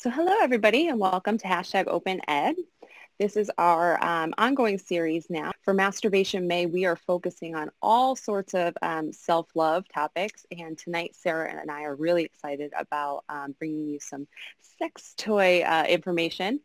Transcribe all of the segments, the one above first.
So hello everybody and welcome to Hashtag Open Ed. This is our um, ongoing series now. For Masturbation May, we are focusing on all sorts of um, self-love topics. And tonight, Sarah and I are really excited about um, bringing you some sex toy uh, information.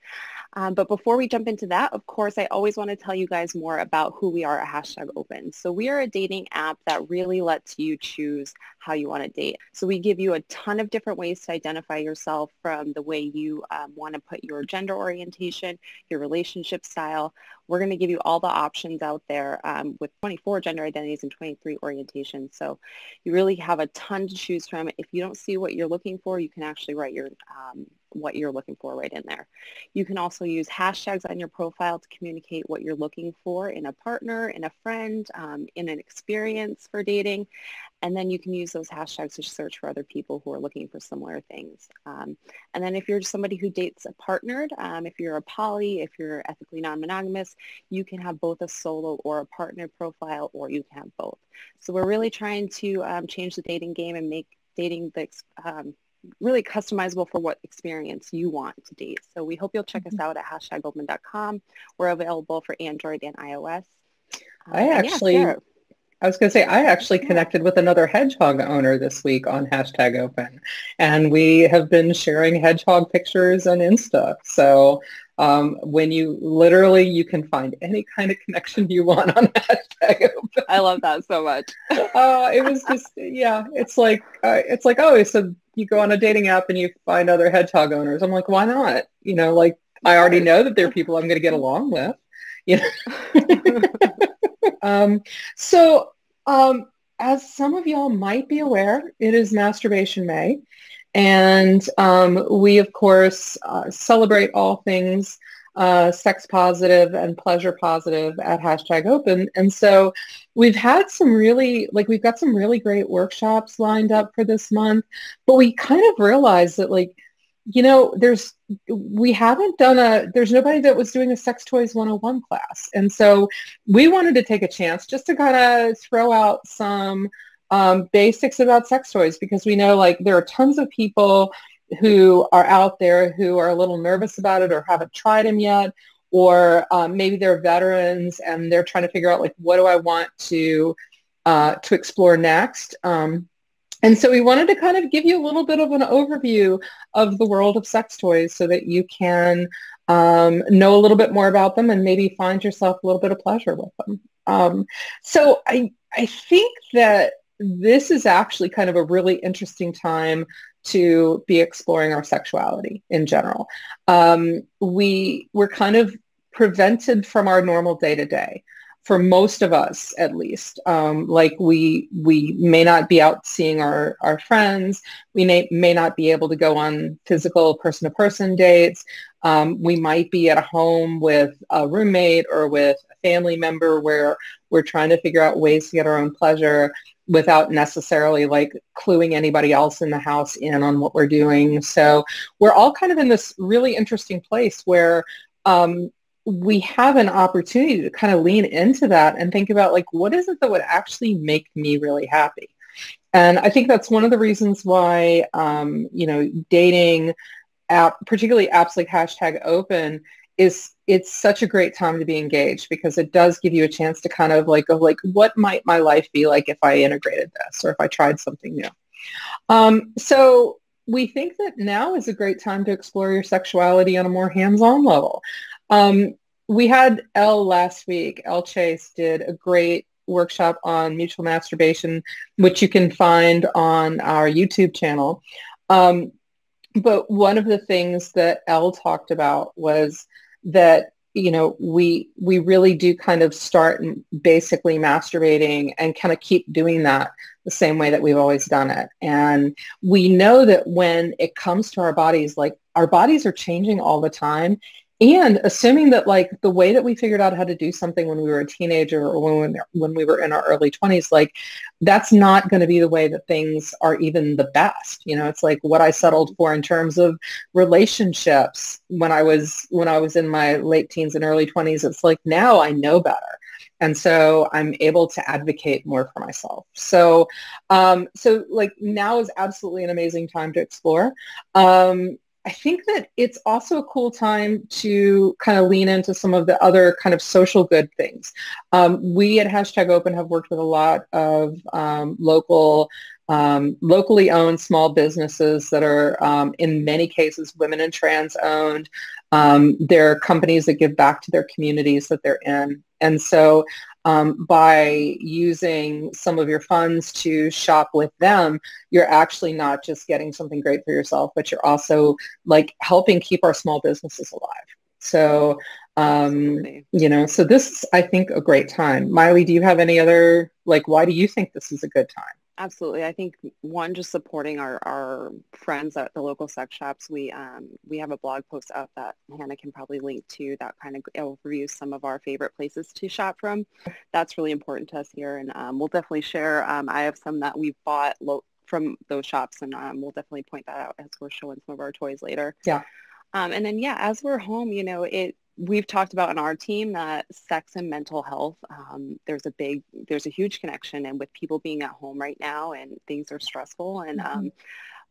Um, but before we jump into that, of course, I always want to tell you guys more about who we are at Hashtag Open. So we are a dating app that really lets you choose how you want to date. So we give you a ton of different ways to identify yourself from the way you um, want to put your gender orientation, your relationship style. We're going to give you all the options out there um, with 24 gender identities and 23 orientations. So you really have a ton to choose from. If you don't see what you're looking for, you can actually write your um, what you're looking for right in there. You can also use hashtags on your profile to communicate what you're looking for in a partner, in a friend, um, in an experience for dating. And then you can use those hashtags to search for other people who are looking for similar things. Um, and then if you're somebody who dates a partnered, um, if you're a poly, if you're ethically non-monogamous, you can have both a solo or a partner profile, or you can have both. So we're really trying to um, change the dating game and make dating the um, really customizable for what experience you want to date. So we hope you'll check mm-hmm. us out at hashtagopen.com. We're available for Android and iOS. I um, actually, yeah, I was going to say, I actually connected with another hedgehog owner this week on hashtag open, and we have been sharing hedgehog pictures on Insta. So um, when you literally, you can find any kind of connection you want on hashtag open. I love that so much. uh, it was just, yeah, it's like, uh, it's like, oh, so you go on a dating app and you find other hedgehog owners. I'm like, why not? You know, like I already know that they're people I'm going to get along with. You know. um, so um, as some of y'all might be aware, it is Masturbation May. And um, we, of course, uh, celebrate all things uh, sex positive and pleasure positive at hashtag open. And so we've had some really, like we've got some really great workshops lined up for this month, but we kind of realized that like, you know, there's, we haven't done a, there's nobody that was doing a sex toys 101 class. And so we wanted to take a chance just to kind of throw out some um, basics about sex toys because we know like there are tons of people who are out there who are a little nervous about it or haven't tried them yet or um, maybe they're veterans and they're trying to figure out like what do I want to uh, to explore next. Um, and so we wanted to kind of give you a little bit of an overview of the world of sex toys so that you can um, know a little bit more about them and maybe find yourself a little bit of pleasure with them. Um, so I, I think that this is actually kind of a really interesting time to be exploring our sexuality in general. Um, we we're kind of prevented from our normal day to day for most of us at least. Um, like we we may not be out seeing our our friends. We may, may not be able to go on physical person to person dates. Um, we might be at a home with a roommate or with a family member where we're trying to figure out ways to get our own pleasure without necessarily like cluing anybody else in the house in on what we're doing. So we're all kind of in this really interesting place where um, we have an opportunity to kind of lean into that and think about like, what is it that would actually make me really happy? And I think that's one of the reasons why, um, you know, dating app, particularly apps like hashtag open is it's such a great time to be engaged because it does give you a chance to kind of like go like what might my life be like if I integrated this or if I tried something new. Um, so we think that now is a great time to explore your sexuality on a more hands-on level. Um, we had Elle last week. Elle Chase did a great workshop on mutual masturbation, which you can find on our YouTube channel. Um, but one of the things that Elle talked about was that you know we we really do kind of start basically masturbating and kind of keep doing that the same way that we've always done it and we know that when it comes to our bodies like our bodies are changing all the time and assuming that like the way that we figured out how to do something when we were a teenager or when we, when we were in our early 20s like that's not going to be the way that things are even the best you know? It's like what i settled for in terms of relationships when i was when i was in my late teens and early 20s it's like now i know better. And so i'm able to advocate more for myself. So um so like now is absolutely an amazing time to explore. Um I think that it's also a cool time to kind of lean into some of the other kind of social good things. Um, we at Hashtag Open have worked with a lot of um, local, um, locally owned small businesses that are um, in many cases women and trans owned. Um, they're companies that give back to their communities that they're in. And so um, by using some of your funds to shop with them, you're actually not just getting something great for yourself, but you're also like helping keep our small businesses alive. So, um, you know, so this is, I think, a great time. Maile, do you have any other, like, why do you think this is a good time? Absolutely. I think one, just supporting our, our friends at the local sex shops. We um, we have a blog post up that Hannah can probably link to that kind of overviews some of our favorite places to shop from. That's really important to us here. And um, we'll definitely share. Um, I have some that we've bought lo- from those shops and um, we'll definitely point that out as we're showing some of our toys later. Yeah. Um, and then, yeah, as we're home, you know, it we've talked about on our team that sex and mental health um, there's a big there's a huge connection and with people being at home right now and things are stressful and mm-hmm. um,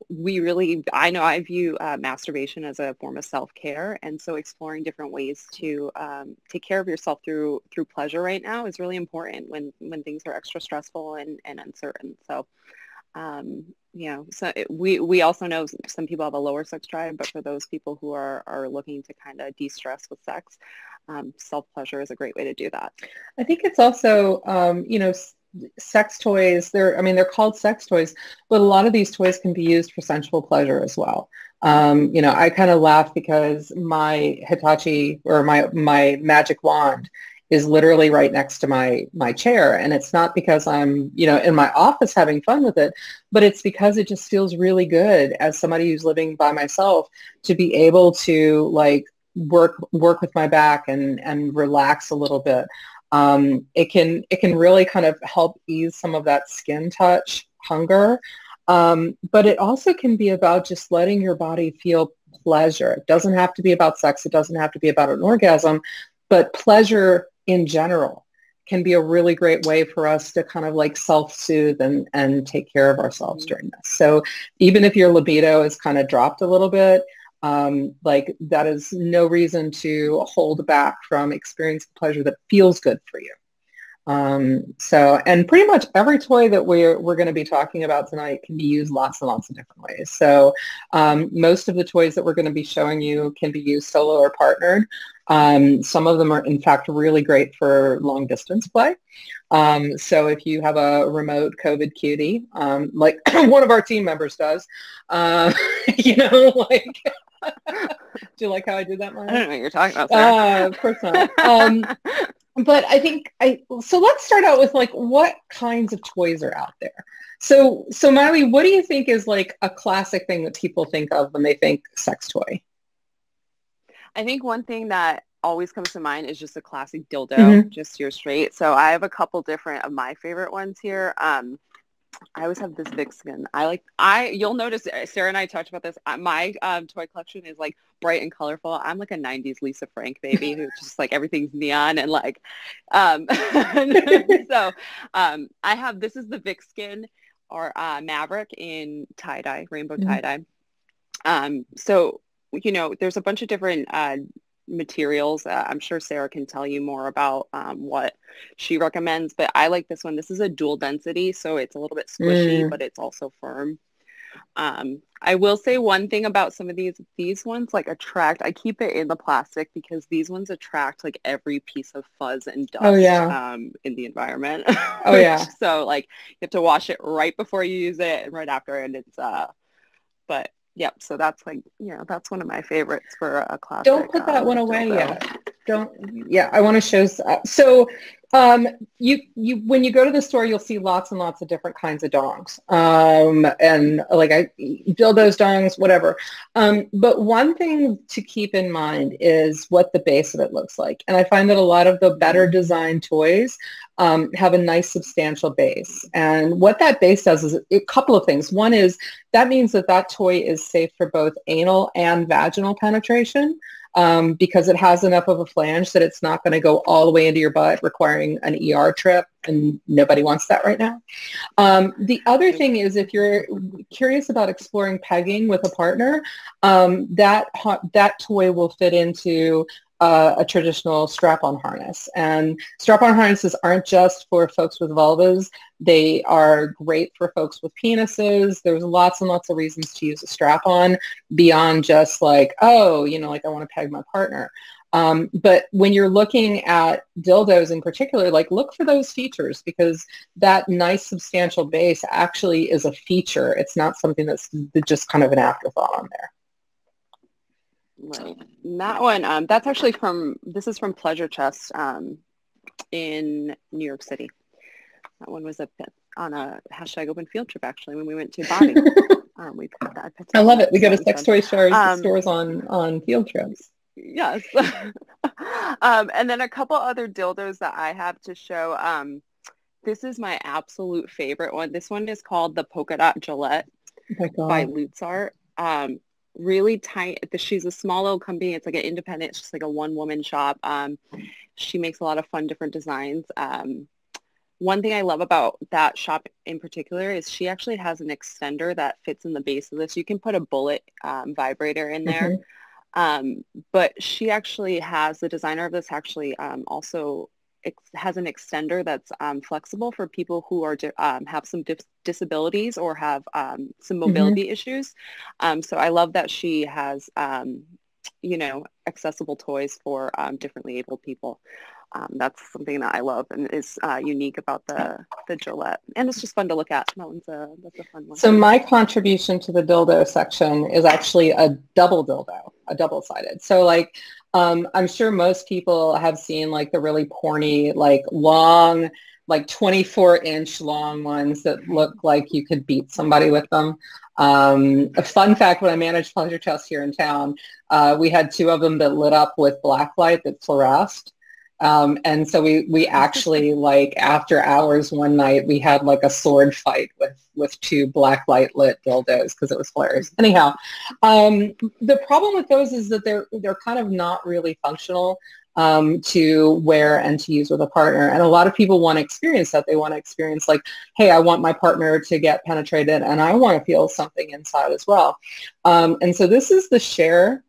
we really i know i view uh, masturbation as a form of self-care and so exploring different ways to um, take care of yourself through through pleasure right now is really important when when things are extra stressful and, and uncertain so um, you know, so it, we we also know some people have a lower sex drive, but for those people who are are looking to kind of de-stress with sex, um, self pleasure is a great way to do that. I think it's also, um, you know, sex toys. They're, I mean, they're called sex toys, but a lot of these toys can be used for sensual pleasure as well. Um, you know, I kind of laugh because my Hitachi or my my magic wand is literally right next to my my chair. And it's not because i'm you know in my office having fun with it but it's because it just feels really good as somebody who's living by myself to be able to like work work with my back and and relax a little bit. Um, it can it can really kind of help ease some of that skin touch hunger. Um, but it also can be about just letting your body feel pleasure. It doesn't have to be about sex. It doesn't have to be about an orgasm but pleasure in general can be a really great way for us to kind of like self-soothe and, and take care of ourselves mm-hmm. during this. So even if your libido is kind of dropped a little bit, um, like that is no reason to hold back from experiencing pleasure that feels good for you. Um, so, and pretty much every toy that we're, we're going to be talking about tonight can be used lots and lots of different ways. So um, most of the toys that we're going to be showing you can be used solo or partnered. Um, some of them are in fact really great for long distance play. Um, so if you have a remote COVID cutie, um, like one of our team members does, uh, you know, like, do you like how I did that, Maya? I don't know what you're talking about. Uh, of course not. Um, but I think I so let's start out with like what kinds of toys are out there. So so Maile, what do you think is like a classic thing that people think of when they think sex toy? I think one thing that always comes to mind is just a classic dildo, mm-hmm. just your straight. So I have a couple different of my favorite ones here. Um, I always have this Vixen. I like I you'll notice uh, Sarah and I talked about this. My um, toy collection is like bright and colorful. I'm like a 90s Lisa Frank baby who's just like everything's neon and like um so um I have this is the Vixen or uh, Maverick in tie-dye, rainbow mm-hmm. tie-dye. Um so you know, there's a bunch of different uh, materials. Uh, I'm sure Sarah can tell you more about um, what she recommends, but I like this one. This is a dual density, so it's a little bit squishy, mm. but it's also firm. Um, I will say one thing about some of these, these ones like attract, I keep it in the plastic because these ones attract like every piece of fuzz and dust oh, yeah. um, in the environment. Oh yeah. so like you have to wash it right before you use it and right after and it's, uh, but Yep. So that's like, you know, that's one of my favorites for a classic. Don't put that um, one away yet. Don't. Yeah, I want to show. So, um, you you when you go to the store, you'll see lots and lots of different kinds of dongs, um, and like I dildos, dongs, whatever. Um, but one thing to keep in mind is what the base of it looks like, and I find that a lot of the better designed toys um, have a nice substantial base. And what that base does is a couple of things. One is that means that that toy is safe for both anal and vaginal penetration. Um, because it has enough of a flange that it's not going to go all the way into your butt, requiring an ER trip, and nobody wants that right now. Um, the other thing is if you're curious about exploring pegging with a partner, um, that, that toy will fit into uh, a traditional strap-on harness. And strap-on harnesses aren't just for folks with vulvas. They are great for folks with penises. There's lots and lots of reasons to use a strap-on beyond just like, oh, you know, like I want to peg my partner. Um, but when you're looking at dildos in particular, like look for those features because that nice substantial base actually is a feature. It's not something that's just kind of an afterthought on there. Right. that one, um, that's actually from, this is from Pleasure Chest um, in New York City. That one was a, on a hashtag open field trip actually when we went to Bali. um, we put that, I love it. We go to sex toy stores, um, stores on, on field trips. Yes. um, and then a couple other dildos that I have to show. Um, this is my absolute favorite one. This one is called the Polka Dot Gillette oh by Lutzart. Um, really tight. She's a small little company. It's like an independent. It's just like a one woman shop. Um, she makes a lot of fun different designs. Um, one thing I love about that shop in particular is she actually has an extender that fits in the base of this. You can put a bullet um, vibrator in there. Mm-hmm. Um, but she actually has, the designer of this actually um, also has an extender that's um, flexible for people who are um, have some dis- disabilities or have um, some mm-hmm. mobility mm-hmm. issues. Um, so I love that she has, um, you know, accessible toys for um, differently able people. That's something that I love and is uh, unique about the the Gillette, and it's just fun to look at. That one's a that's a fun one. So my contribution to the dildo section is actually a double dildo, a double sided. So like um, I'm sure most people have seen like the really porny, like long, like 24 inch long ones that look like you could beat somebody with them. Um, a fun fact, when I managed Pleasure Chest here in town, uh, we had two of them that lit up with black light that fluoresced. Um, and so we, we actually like after hours one night, we had like a sword fight with, with two black light lit dildos because it was flares. Anyhow, um, the problem with those is that they're, they're kind of not really functional um, to wear and to use with a partner. And a lot of people want to experience that. They want to experience like, hey, I want my partner to get penetrated and I want to feel something inside as well. Um, and so this is the share.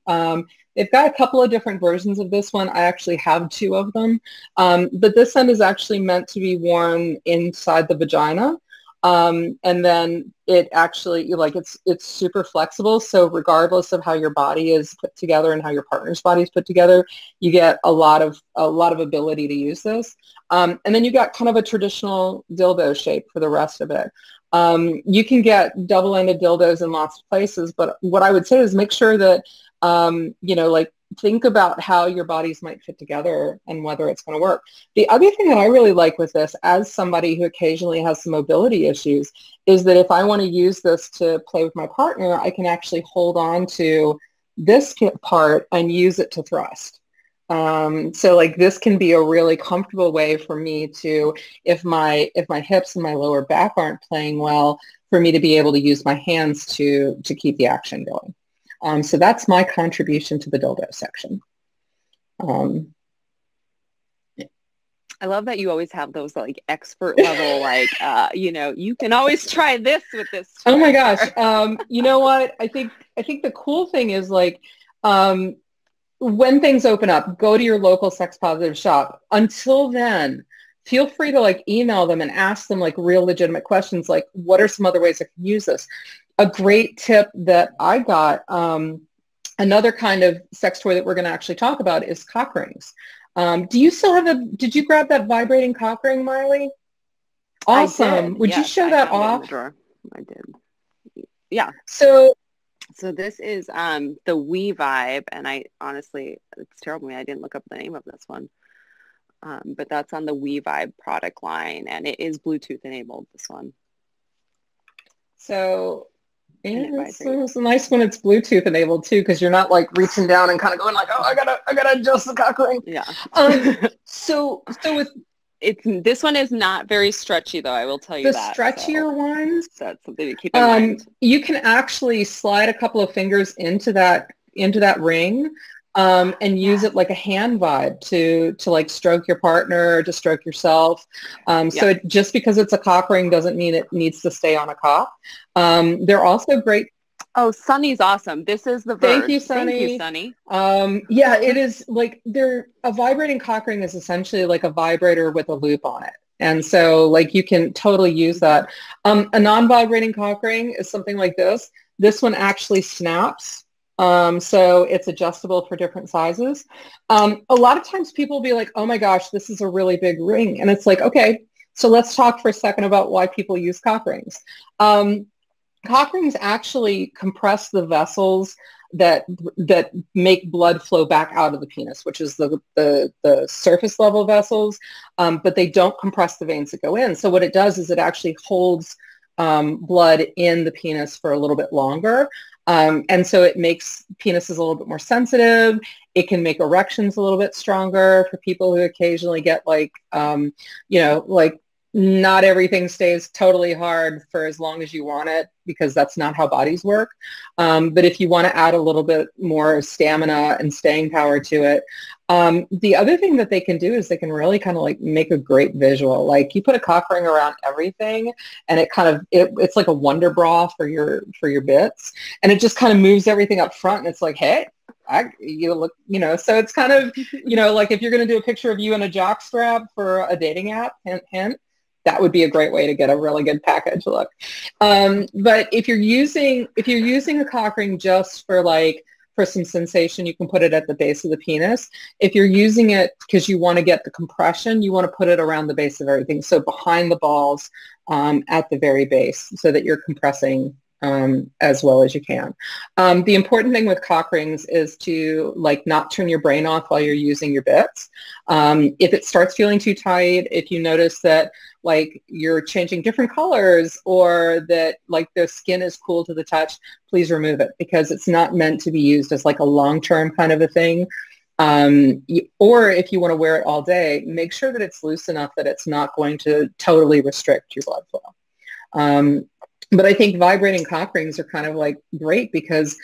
They've got a couple of different versions of this one. I actually have two of them. Um, but this end is actually meant to be worn inside the vagina. Um, and then it actually, like it's, it's super flexible. So regardless of how your body is put together and how your partner's body is put together, you get a lot of, a lot of ability to use this. Um, and then you've got kind of a traditional dildo shape for the rest of it. Um, you can get double-ended dildos in lots of places, but what I would say is make sure that um, you know, like think about how your bodies might fit together and whether it's going to work. The other thing that I really like with this, as somebody who occasionally has some mobility issues, is that if I want to use this to play with my partner, I can actually hold on to this part and use it to thrust. Um, so like this can be a really comfortable way for me to, if my if my hips and my lower back aren't playing well, for me to be able to use my hands to to keep the action going. Um, so that's my contribution to the dildo section. Um, I love that you always have those like expert level, like, uh, you know, you can always try this with this. Oh my gosh. Um, you know what? I think, I think the cool thing is like, um, when things open up, go to your local sex positive shop. Until then, feel free to like email them and ask them like real legitimate questions like what are some other ways I can use this? A great tip that I got, um, another kind of sex toy that we're going to actually talk about is cock rings. Um, do you still have a, did you grab that vibrating cock ring, Marley? Awesome. Would yes, you show I that off? I did. Yeah. So so this is um, the We Vibe, and I honestly, it's terrible me. I didn't look up the name of this one, um, but that's on the We Vibe product line, and it is Bluetooth enabled. This one. So it's, it's nice when it's Bluetooth enabled too, because you're not like reaching down and kind of going like, oh, I gotta, I gotta adjust the cock ring. Yeah. Um, so, so with it's this one is not very stretchy though. I will tell you the that. stretchier so ones. That's something to keep in um, mind. You can actually slide a couple of fingers into that into that ring. Um, and use it like a hand vibe to to like stroke your partner or to stroke yourself. Um, so it, just because it's a cock ring doesn't mean it needs to stay on a cock. Um, they're also great Oh, Sunny's awesome. This is the Verge. Thank you, Sunny. Thank you, Sunny. Um, yeah, it is like they're a vibrating cock ring is essentially like a vibrator with a loop on it. And so like you can totally use that. Um, a non-vibrating cock ring is something like this. This one actually snaps. Um, so it's adjustable for different sizes. Um, a lot of times people will be like, oh my gosh, this is a really big ring. And it's like, okay, so let's talk for a second about why people use cock rings. Um, cock rings actually compress the vessels that that make blood flow back out of the penis, which is the the, the surface level vessels, um, but they don't compress the veins that go in. So what it does is it actually holds um, blood in the penis for a little bit longer. Um, and so it makes penises a little bit more sensitive. It can make erections a little bit stronger for people who occasionally get like, um, you know, like not everything stays totally hard for as long as you want it because that's not how bodies work. Um, but if you want to add a little bit more stamina and staying power to it, um, the other thing that they can do is they can really kind of like make a great visual. Like you put a cock ring around everything and it kind of, it, it's like a wonder bra for your, for your bits. And it just kind of moves everything up front and it's like, hey, I, you look, you know, so it's kind of, you know, like if you're going to do a picture of you in a jock strap for a dating app, hint, hint, that would be a great way to get a really good package look. Um, but if you're using if you're using a cock ring just for like for some sensation, you can put it at the base of the penis. If you're using it because you want to get the compression, you want to put it around the base of everything. So behind the balls um, at the very base so that you're compressing um, as well as you can. Um, the important thing with cock rings is to like not turn your brain off while you're using your bits. Um, if it starts feeling too tight, if you notice that like you're changing different colors or that like the skin is cool to the touch, please remove it because it's not meant to be used as like a long-term kind of a thing. Um, or if you want to wear it all day, make sure that it's loose enough that it's not going to totally restrict your blood flow. Um, but I think vibrating cock rings are kind of like great because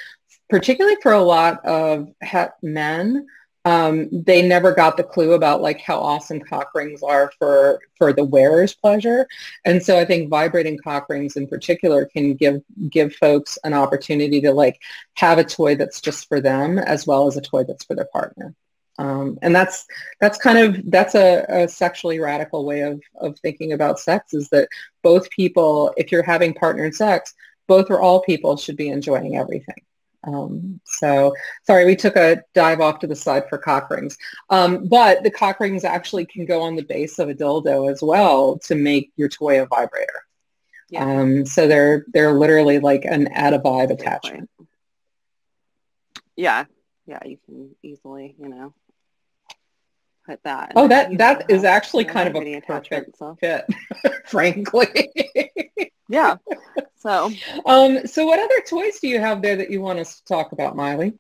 particularly for a lot of het men, um, they never got the clue about like how awesome cock rings are for for the wearer's pleasure. And so I think vibrating cock rings in particular can give give folks an opportunity to like have a toy that's just for them as well as a toy that's for their partner. Um, and that's that's kind of that's a, a, sexually radical way of of thinking about sex is that both people, if you're having partnered sex, both or all people should be enjoying everything. Um, so sorry, we took a dive off to the side for cock rings. Um, but the cock rings actually can go on the base of a dildo as well to make your toy a vibrator. Yeah. Um, so they're they're literally like an add a vibe attachment. Yeah, yeah, you can easily, you know, put that. Oh, that that is actually kind of a perfect so. fit, frankly. yeah. So. Um. So, what other toys do you have there that you want us to talk about, Maile?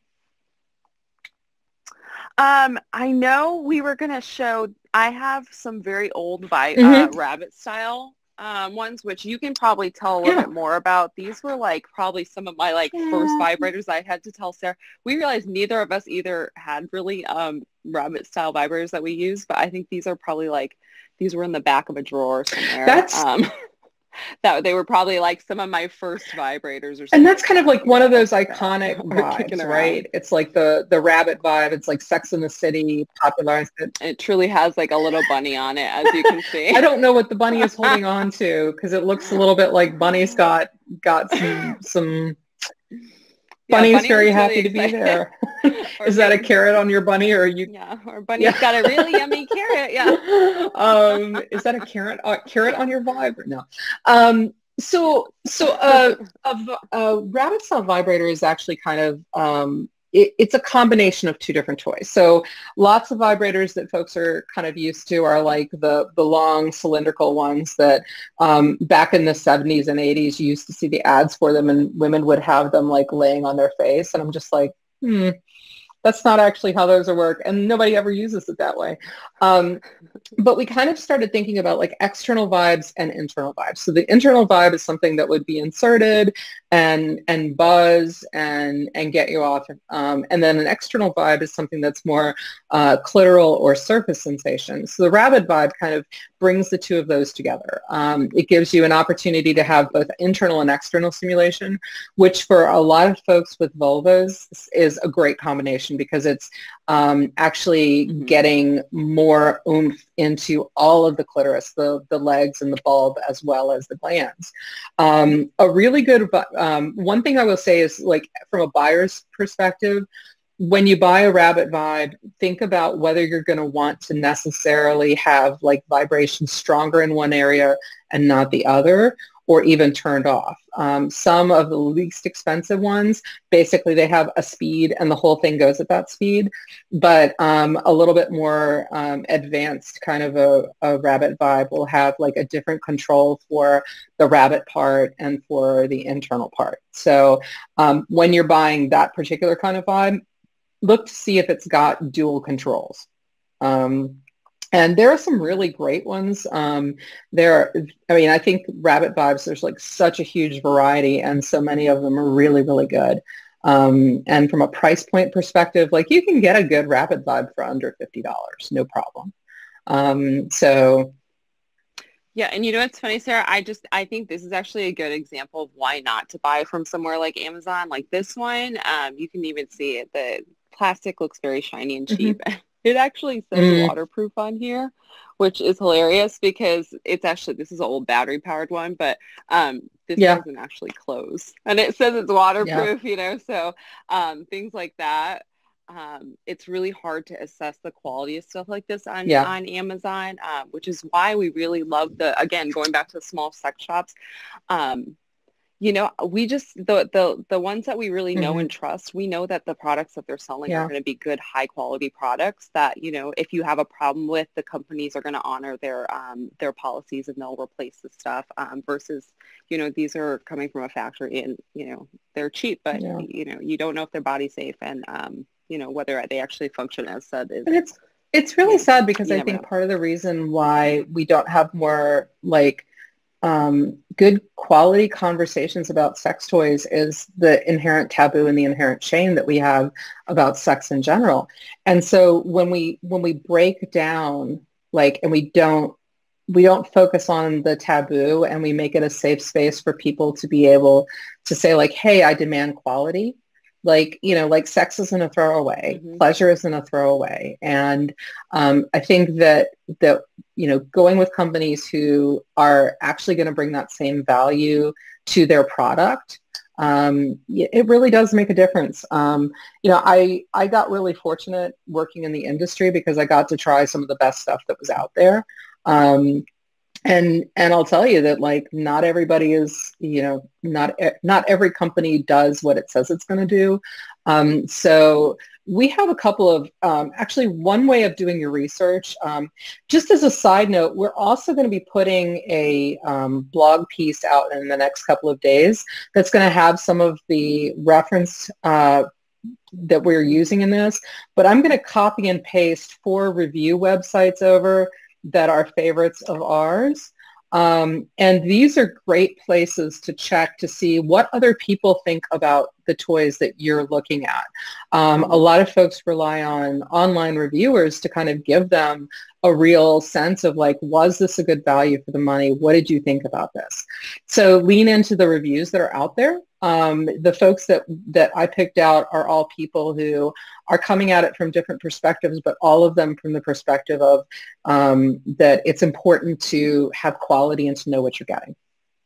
Um, I know we were going to show. I have some very old by mm-hmm. uh, rabbit style um, ones, which you can probably tell a little yeah. bit more about. These were like probably some of my like yeah. first vibrators I had to tell Sarah. We realized neither of us either had really um, rabbit style vibrators that we use, but I think these are probably like these were in the back of a drawer somewhere. That's um, that they were probably like some of my first vibrators or something. And that's kind of like one of those oh, iconic oh vibes, right? It's like the the rabbit vibe. It's like Sex in the City popularized it. It truly has like a little bunny on it, as you can see. I don't know what the bunny is holding on to because it looks a little bit like Bunny's got got some some Bunny's Bunny very happy really to be there. Is that a carrot on your bunny or you? Yeah, or Bunny's yeah. got a really yummy carrot. Yeah. Um, is that a carrot? Uh, carrot on your vibe? No. Um, so so uh, a, a rabbit style vibrator is actually kind of um, it, it's a combination of two different toys. So lots of vibrators that folks are kind of used to are like the, the long cylindrical ones that um, back in the 70s and 80s you used to see the ads for them and women would have them like laying on their face. And I'm just like, hmm, that's not actually how those work and nobody ever uses it that way. Um, but we kind of started thinking about like external vibes and internal vibes. So the internal vibe is something that would be inserted and and buzz and and get you off um, and then an external vibe is something that's more uh, clitoral or surface sensation. So the rabbit vibe kind of brings the two of those together. Um, it gives you an opportunity to have both internal and external stimulation which for a lot of folks with vulvas is a great combination because it's um, actually mm-hmm. getting more oomph into all of the clitoris, the, the legs and the bulb as well as the glands. Um, a really good, um, one thing I will say is like from a buyer's perspective, when you buy a rabbit vibe, think about whether you're going to want to necessarily have like vibration stronger in one area and not the other, or even turned off. Um, some of the least expensive ones, basically they have a speed and the whole thing goes at that speed, but um, a little bit more um, advanced kind of a, a, rabbit vibe will have like a different control for the rabbit part and for the internal part. So um, when you're buying that particular kind of vibe, look to see if it's got dual controls. Um, and there are some really great ones. Um, there, I mean, I think Rabbit Vibes, there's like such a huge variety and so many of them are really, really good. Um, and from a price point perspective, like you can get a good Rabbit Vibe for under $50, no problem. Um, so yeah, and you know what's funny, Sarah? I just I think this is actually a good example of why not to buy from somewhere like Amazon. Like this one, um, you can even see it. The plastic looks very shiny and cheap. Mm-hmm. It actually says mm. waterproof on here, which is hilarious because it's actually this is an old battery powered one, but um, this yeah. doesn't actually close, and it says it's waterproof. Yeah. You know, so um, things like that. Um, it's really hard to assess the quality of stuff like this on yeah. on Amazon, uh, which is why we really love the again going back to the small sex shops. Um, you know, we just the the the ones that we really know mm-hmm. and trust, we know that the products that they're selling yeah. are going to be good, high quality products. That you know, if you have a problem with, the companies are going to honor their um, their policies and they'll replace the stuff. Um, versus, you know, these are coming from a factory and you know they're cheap, but yeah. you know you don't know if they're body safe and um, you know whether they actually function as said. Is, and it's it's really sad because I think know. part of the reason why we don't have more like um, good quality conversations about sex toys is the inherent taboo and the inherent shame that we have about sex in general. And so when we when we break down like and we don't we don't focus on the taboo and we make it a safe space for people to be able to say like, hey, I demand quality like you know like sex isn't a throwaway mm-hmm. pleasure isn't a throwaway and um, i think that that you know going with companies who are actually going to bring that same value to their product um, it really does make a difference. Um, you know, I, I got really fortunate working in the industry because I got to try some of the best stuff that was out there. Um, and and I'll tell you that like not everybody is you know not not every company does what it says it's going to do. Um, so we have a couple of um, actually one way of doing your research. Um, just as a side note, we're also going to be putting a um, blog piece out in the next couple of days that's going to have some of the reference uh, that we're using in this, but I'm going to copy and paste four review websites over that are favorites of ours. Um, and these are great places to check to see what other people think about the toys that you're looking at. Um, a lot of folks rely on online reviewers to kind of give them a real sense of like, was this a good value for the money? What did you think about this? So lean into the reviews that are out there um, the folks that that I picked out are all people who are coming at it from different perspectives, but all of them from the perspective of um, that it's important to have quality and to know what you're getting.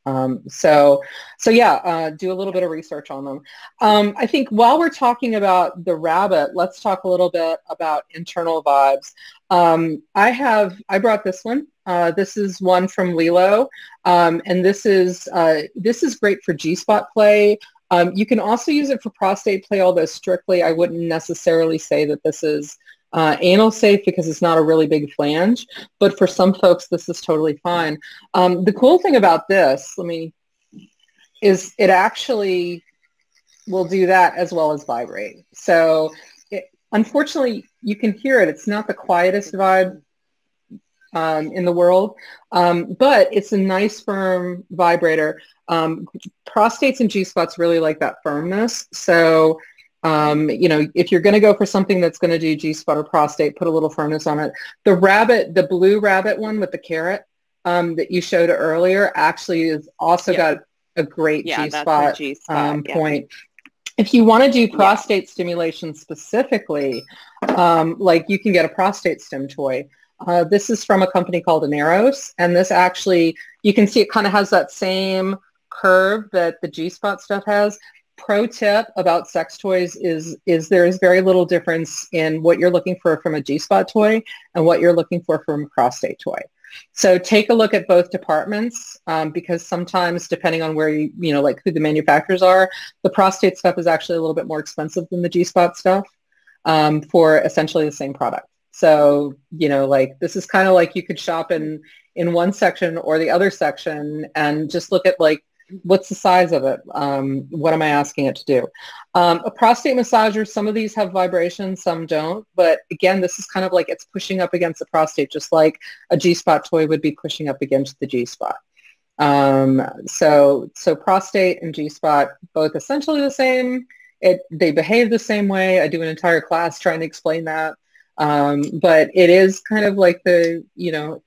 Um, so, so yeah, uh, do a little bit of research on them. Um, I think while we're talking about the rabbit, let's talk a little bit about internal vibes. Um, I have, I brought this one. Uh, this is one from LELO, um, and this is uh, this is great for G-spot play. Um, you can also use it for prostate play, although strictly I wouldn't necessarily say that this is uh, anal safe because it's not a really big flange. But for some folks, this is totally fine. Um, the cool thing about this, let me, is it actually will do that as well as vibrate. So unfortunately, you can hear it. It's not the quietest vibe um, in the world, um, but it's a nice firm vibrator. Um, prostates and G-spots really like that firmness. So, um, you know, if you're going to go for something that's going to do G-spot or prostate, put a little firmness on it. The rabbit, the blue rabbit one with the carrot um, that you showed earlier actually is also yeah. got a great yeah, G-spot, um, yeah. point. If you want to do prostate stimulation specifically, um, like you can get a prostate stim toy. Uh, this is from a company called Aneros, and this actually, you can see it kind of has that same curve that the G-spot stuff has. Pro tip about sex toys is, is there is very little difference in what you're looking for from a G-spot toy and what you're looking for from a prostate toy. So take a look at both departments um, because sometimes depending on where you, you know, like who the manufacturers are, the prostate stuff is actually a little bit more expensive than the G-spot stuff um, for essentially the same product. So, you know, like this is kind of like you could shop in, in one section or the other section and just look at like what's the size of it? Um, what am I asking it to do? Um, a prostate massager, some of these have vibration, some don't. But again, this is kind of like it's pushing up against the prostate, just like a G-spot toy would be pushing up against the G-spot. Um, so, so prostate and G-spot, both essentially the same. It, they behave the same way. I do an entire class trying to explain that. Um, but it is kind of like the, you know,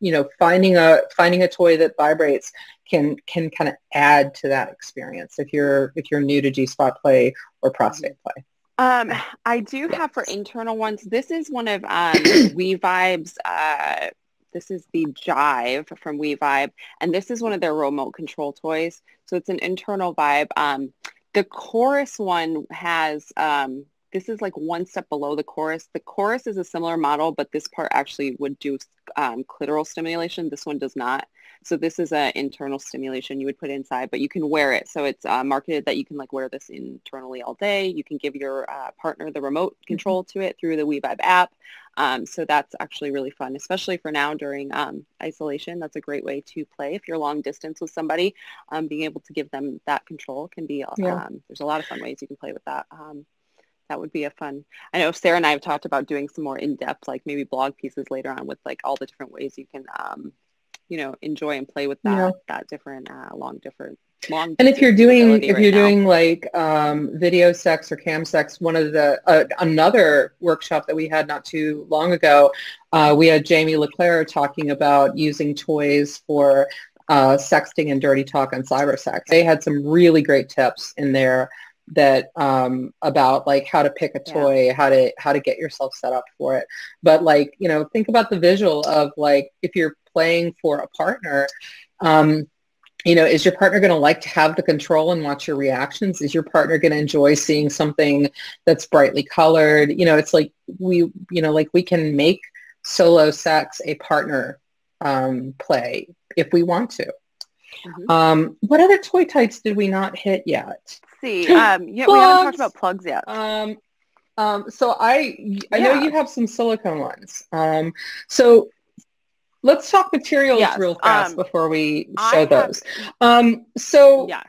you know, finding a finding a toy that vibrates can can kind of add to that experience if you're if you're new to G spot play or prostate play. Um, I do have for internal ones. This is one of um, We Vibes. Uh, this is the Jive from We Vibe, and this is one of their remote control toys. So it's an internal vibe. Um, the chorus one has um, this is like one step below the chorus. The chorus is a similar model, but this part actually would do um, clitoral stimulation. This one does not. So this is an internal stimulation you would put inside, but you can wear it. So it's uh, marketed that you can like wear this internally all day. You can give your uh, partner the remote mm-hmm. control mm-hmm. to it through the WeVibe app. Um, so that's actually really fun, especially for now during um, isolation. That's a great way to play. If you're long distance with somebody, um, being able to give them that control can be, yeah. Um, there's a lot of fun ways you can play with that. That would be a fun. I know Sarah and I have talked about doing some more in-depth, like maybe blog pieces later on with like all the different ways you can, um, you know, enjoy and play with that yeah. that different uh, long different long. And if you're doing if right you're now. doing like um, video sex or cam sex, one of the uh, another workshop that we had not too long ago, uh, we had Jamie Leclerc talking about using toys for uh, sexting and dirty talk on cyber sex. They had some really great tips in there that um, about like how to pick a toy, yeah. how to how to get yourself set up for it. But like you know, think about the visual of like if you're playing for a partner. Um, you know, is your partner going to like to have the control and watch your reactions? Is your partner going to enjoy seeing something that's brightly colored? You know, it's like we, you know, like we can make solo sex a partner um, play if we want to. Mm-hmm. Um, what other toy types did we not hit yet? See. Um, yeah, we haven't talked about plugs yet. Um, um, so I I yeah. know you have some silicone ones. Um, so let's talk materials yes. real fast um, before we show those. Um, so yes.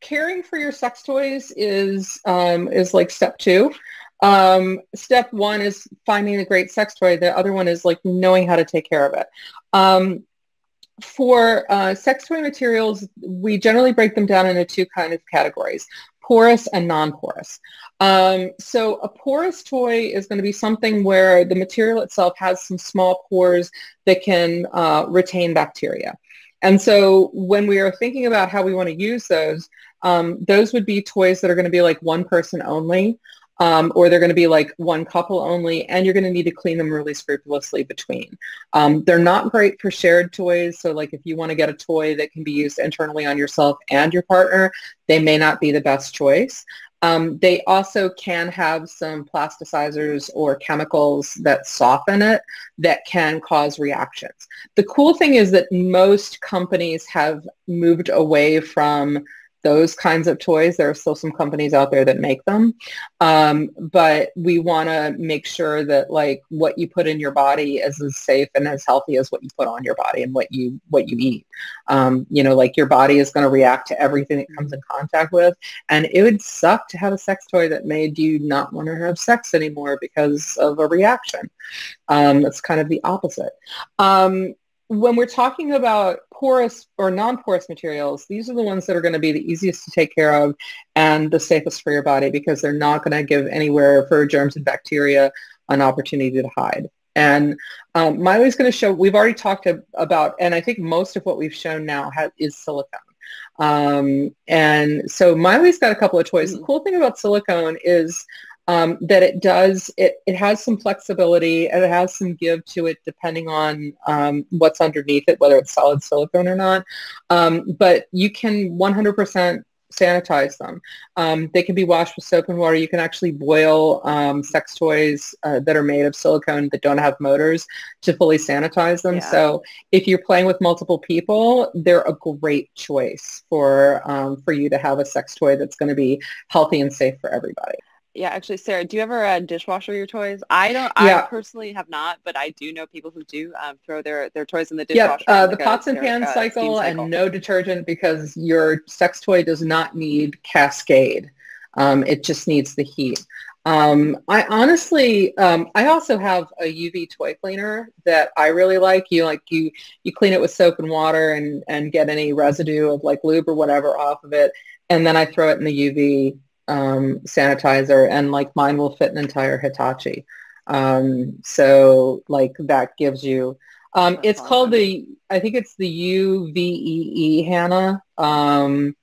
caring for your sex toys is um, is like step two. Um, step one is finding a great sex toy. The other one is like knowing how to take care of it. Um, for uh, sex toy materials, we generally break them down into two kind of categories, porous and non-porous. Um, so a porous toy is going to be something where the material itself has some small pores that can uh, retain bacteria. And so when we are thinking about how we want to use those, um, those would be toys that are going to be like one person only um, or they're going to be like one couple only, and you're going to need to clean them really scrupulously between. Um, they're not great for shared toys, so like if you want to get a toy that can be used internally on yourself and your partner, they may not be the best choice. Um, they also can have some plasticizers or chemicals that soften it that can cause reactions. The cool thing is that most companies have moved away from those kinds of toys. There are still some companies out there that make them. Um, but we want to make sure that like what you put in your body is as safe and as healthy as what you put on your body and what you what you eat. Um, you know, like your body is going to react to everything it comes in contact with. And it would suck to have a sex toy that made you not want to have sex anymore because of a reaction. Um, it's kind of the opposite. Um, when we're talking about porous or non-porous materials, these are the ones that are going to be the easiest to take care of and the safest for your body because they're not going to give anywhere for germs and bacteria an opportunity to hide. And um, Maile's going to show, we've already talked about, and I think most of what we've shown now has, is silicone. Um, and so Maile's got a couple of toys. Mm-hmm. The cool thing about silicone is um, that it does, it, it has some flexibility and it has some give to it depending on um, what's underneath it, whether it's solid silicone or not. Um, but you can 100% sanitize them. Um, they can be washed with soap and water. You can actually boil um, sex toys uh, that are made of silicone that don't have motors to fully sanitize them. Yeah. So if you're playing with multiple people, they're a great choice for um, for you to have a sex toy that's going to be healthy and safe for everybody. Yeah, actually, Sarah, do you ever uh, dishwasher your toys? I don't. Yeah. I personally have not, but I do know people who do um, throw their their toys in the dishwasher. Yeah, uh, the pots and pans uh, cycle, cycle, and no detergent because your sex toy does not need Cascade. Um, it just needs the heat. Um, I honestly, um, I also have a UV toy cleaner that I really like. You like you you clean it with soap and water and and get any residue of like lube or whatever off of it, and then I throw it in the UV um, sanitizer and like mine will fit an entire Hitachi. Um, so like that gives you, um, it's awesome. called the, I think it's the UVEE Hannah. Um,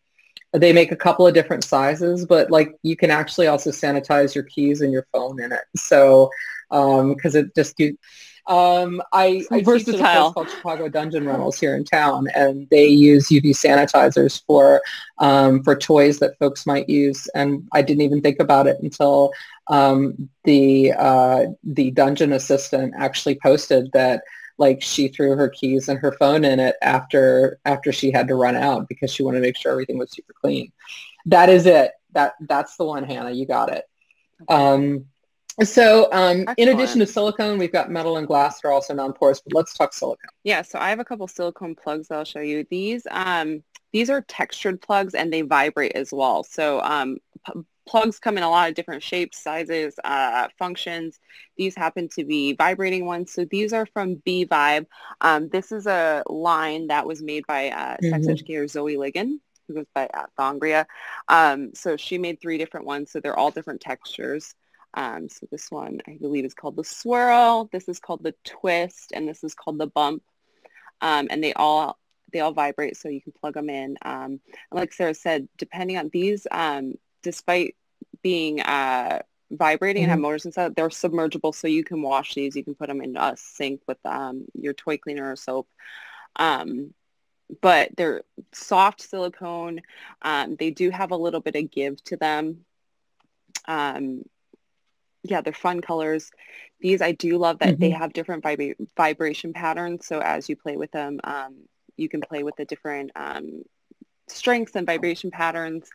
they make a couple of different sizes, but like you can actually also sanitize your keys and your phone in it. So, because um, it just, you, um, I, I teach at a place called Chicago Dungeon Rentals here in town, and they use UV sanitizers for um, for toys that folks might use. And I didn't even think about it until um, the uh, the dungeon assistant actually posted that like she threw her keys and her phone in it after after she had to run out because she wanted to make sure everything was super clean. That is it. That that's the one, Hannah. You got it. Um, so um, in addition to silicone, we've got metal and glass that are also non-porous, but let's talk silicone. Yeah, so I have a couple silicone plugs that I'll show you. These um, these are textured plugs and they vibrate as well. So um, p- plugs come in a lot of different shapes, sizes, uh, functions. These happen to be vibrating ones. So these are from B Vibe. Um, this is a line that was made by uh, mm-hmm. sex educator Zoe Ligon who goes by uh, Thongria. Um, so she made three different ones. So they're all different textures. Um, so this one I believe is called the swirl. This is called the twist, and this is called the bump. Um, and they all they all vibrate, so you can plug them in. Um, and like Sarah said, depending on these, um, despite being uh, vibrating mm-hmm. and have mm-hmm. motors inside, they're submergible, so you can wash these. You can put them in a sink with um, your toy cleaner or soap. Um, but they're soft silicone. they do have a little bit of give to them. Um, yeah, they're fun colors. These I do love that mm-hmm. they have different vib- vibration patterns. So as you play with them, um, you can play with the different um, strengths and vibration patterns.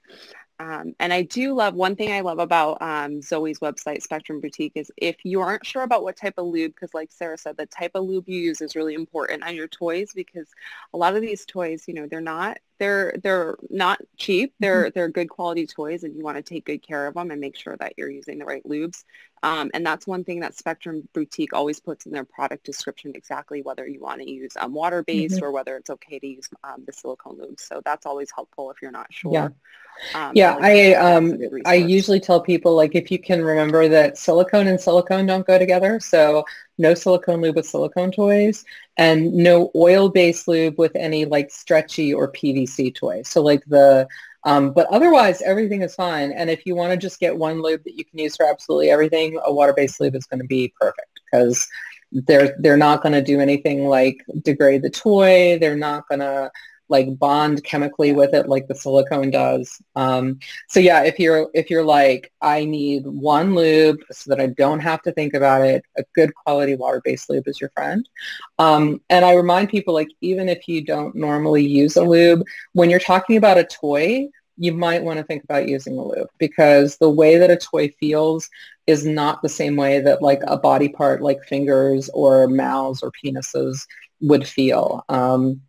Um, and I do love, one thing I love about um, Zoe's website, Spectrum Boutique, is if you aren't sure about what type of lube, because like Sarah said, the type of lube you use is really important on your toys because a lot of these toys, you know, they're not they're they're not cheap. They're mm-hmm. they're good quality toys, and you want to take good care of them and make sure that you're using the right lubes. Um, and that's one thing that Spectrum Boutique always puts in their product description exactly whether you want to use um, water-based mm-hmm. or whether it's okay to use um, the silicone lubes. So that's always helpful if you're not sure. Yeah, um, yeah. I um, I usually tell people like if you can remember that silicone and silicone don't go together. So no silicone lube with silicone toys, and no oil-based lube with any like stretchy or PVC toys. So like the, um, but otherwise everything is fine. And if you want to just get one lube that you can use for absolutely everything, a water-based lube is going to be perfect because they're they're not going to do anything like degrade the toy. They're not going to like bond chemically with it like the silicone does. Um, so yeah, if you're if you're like, I need one lube so that I don't have to think about it, a good quality water-based lube is your friend. Um, and I remind people like even if you don't normally use a lube, when you're talking about a toy, you might want to think about using a lube because the way that a toy feels is not the same way that like a body part like fingers or mouths or penises would feel. Um,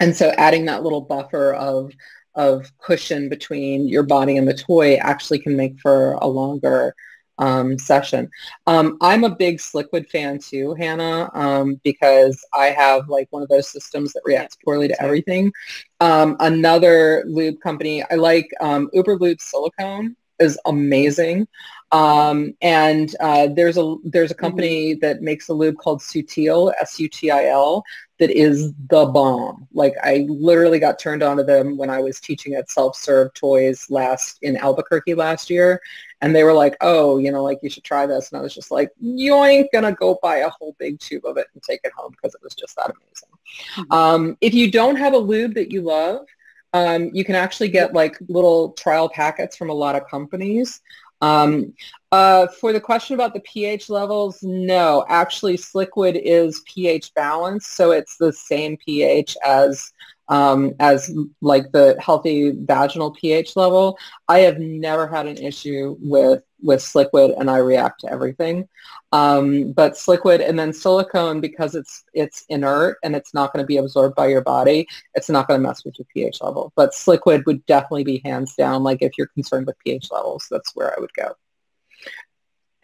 and so adding that little buffer of of cushion between your body and the toy actually can make for a longer um, session. Um, I'm a big Sliquid fan too, Hannah, um, because I have like one of those systems that reacts poorly to everything. Um, another lube company, I like um, Uber Lube Silicone is amazing. Um, and uh, there's a there's a company mm-hmm. that makes a lube called Sutil, S-U-T-I-L, that is the bomb. Like I literally got turned on to them when I was teaching at Self-Serve Toys last in Albuquerque last year. And they were like, oh, you know, like you should try this. And I was just like, you ain't going to go buy a whole big tube of it and take it home because it was just that amazing. Mm-hmm. Um, if you don't have a lube that you love, um, you can actually get like little trial packets from a lot of companies. Um, uh, for the question about the pH levels, no, actually Sliquid is pH balanced, so it's the same pH as um, as like the healthy vaginal pH level. I have never had an issue with with Sliquid, and I react to everything. Um, but Sliquid and then silicone, because it's it's inert and it's not going to be absorbed by your body, it's not going to mess with your pH level. But Sliquid would definitely be hands down. Like if you're concerned with pH levels, that's where I would go.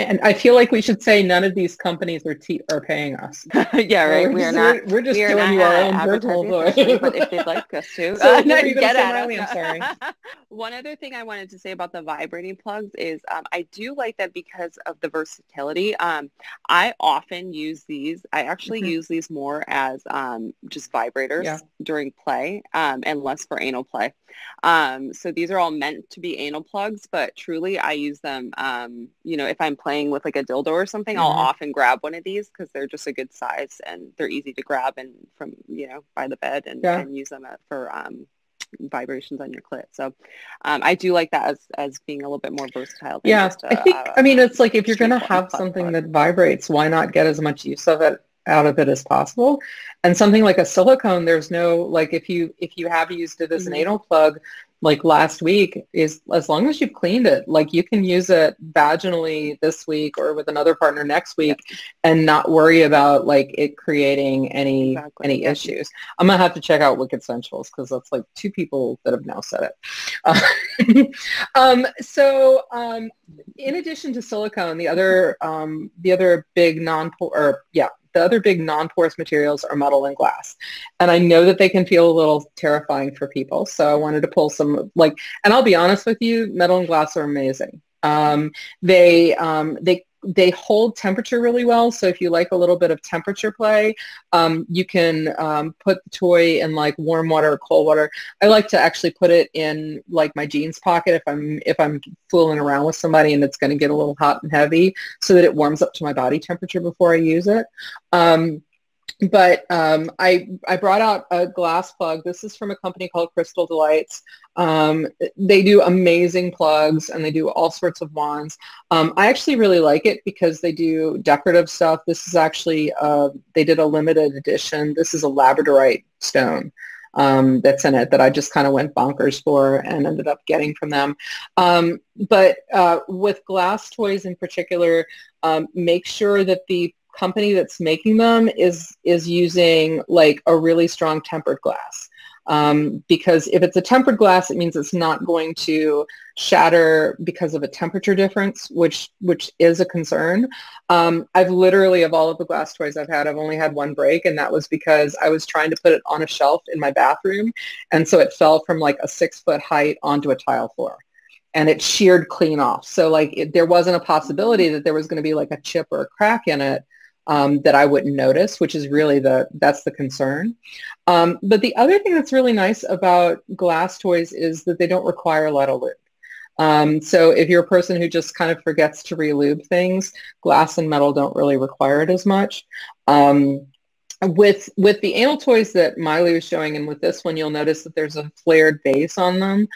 And I feel like we should say none of these companies are te- are paying us. yeah, right. We're, we are not. We're, just we doing you our own personal voice. but if they'd like us to, so uh, no, you get at Riley, I'm sorry. One other thing I wanted to say about the vibrating plugs is um, I do like that because of the versatility. Um, I often use these. I actually mm-hmm. use these more as um, just vibrators yeah. during play um, and less for anal play. Um, so these are all meant to be anal plugs, but truly I use them, um, you know, if I'm playing with like a dildo or something, mm-hmm. I'll often grab one of these because they're just a good size and they're easy to grab and from, you know, by the bed and, yeah. and use them for um, vibrations on your clit. So um, I do like that as, as being a little bit more versatile. yeah, I think, uh, I mean, it's like if you're going to have something plug. that vibrates, why not get as much use of it out of it as possible. And something like a silicone, there's no like if you if you have used it as an mm-hmm. anal plug, like last week, is as long as you've cleaned it, like you can use it vaginally this week or with another partner next week, yeah. and not worry about like it creating any exactly. any yeah. issues. I'm gonna have to check out Wicked Sensuals because that's like two people that have now said it. Uh, um, so um, in addition to silicone, the other um, the other big non or yeah the other big non-porous materials are metal and glass. And I know that they can feel a little terrifying for people. So I wanted to pull some like, and I'll be honest with you, metal and glass are amazing. Um, they, um, they they hold temperature really well. So if you like a little bit of temperature play, um, you can um, put the toy in like warm water or cold water. I like to actually put it in like my jeans pocket if I'm if I'm fooling around with somebody and it's going to get a little hot and heavy, so that it warms up to my body temperature before I use it. Um, but um, I, I brought out a glass plug. This is from a company called Crystal Delights. Um, they do amazing plugs and they do all sorts of wands. Um, I actually really like it because they do decorative stuff. This is actually, uh, they did a limited edition. This is a labradorite stone. Um, that's in it that I just kind of went bonkers for and ended up getting from them. Um, but uh, with glass toys in particular, make sure that the company that's making them is is using like a really strong tempered glass. Um, because if it's a tempered glass, it means it's not going to shatter because of a temperature difference, which which is a concern. Um, I've literally, of all of the glass toys I've had, I've only had one break, and that was because I was trying to put it on a shelf in my bathroom, and so it fell from like a six foot height onto a tile floor and it sheared clean off. So like it, there wasn't a possibility that there was going to be like a chip or a crack in it um, that I wouldn't notice, which is really the, that's the concern. Um, but the other thing that's really nice about glass toys is that they don't require a lot of lube. Um, so if you're a person who just kind of forgets to relube things, glass and metal don't really require it as much. Um, with with the anal toys that Maile was showing and with this one, you'll notice that there's a flared base on them.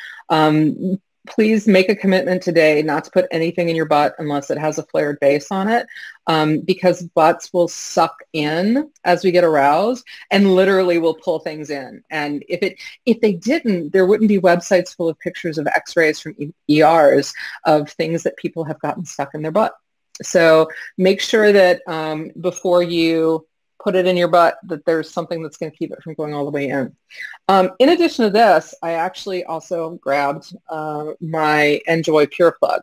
Please make a commitment today not to put anything in your butt unless it has a flared base on it um, because butts will suck in as we get aroused and literally will pull things in. And if it if they didn't, there wouldn't be websites full of pictures of x-rays from ERs of things that people have gotten stuck in their butt. So make sure that um, before you put it in your butt that there's something that's going to keep it from going all the way in. Um, in addition to this, I actually also grabbed uh, my njoy Pure Plug.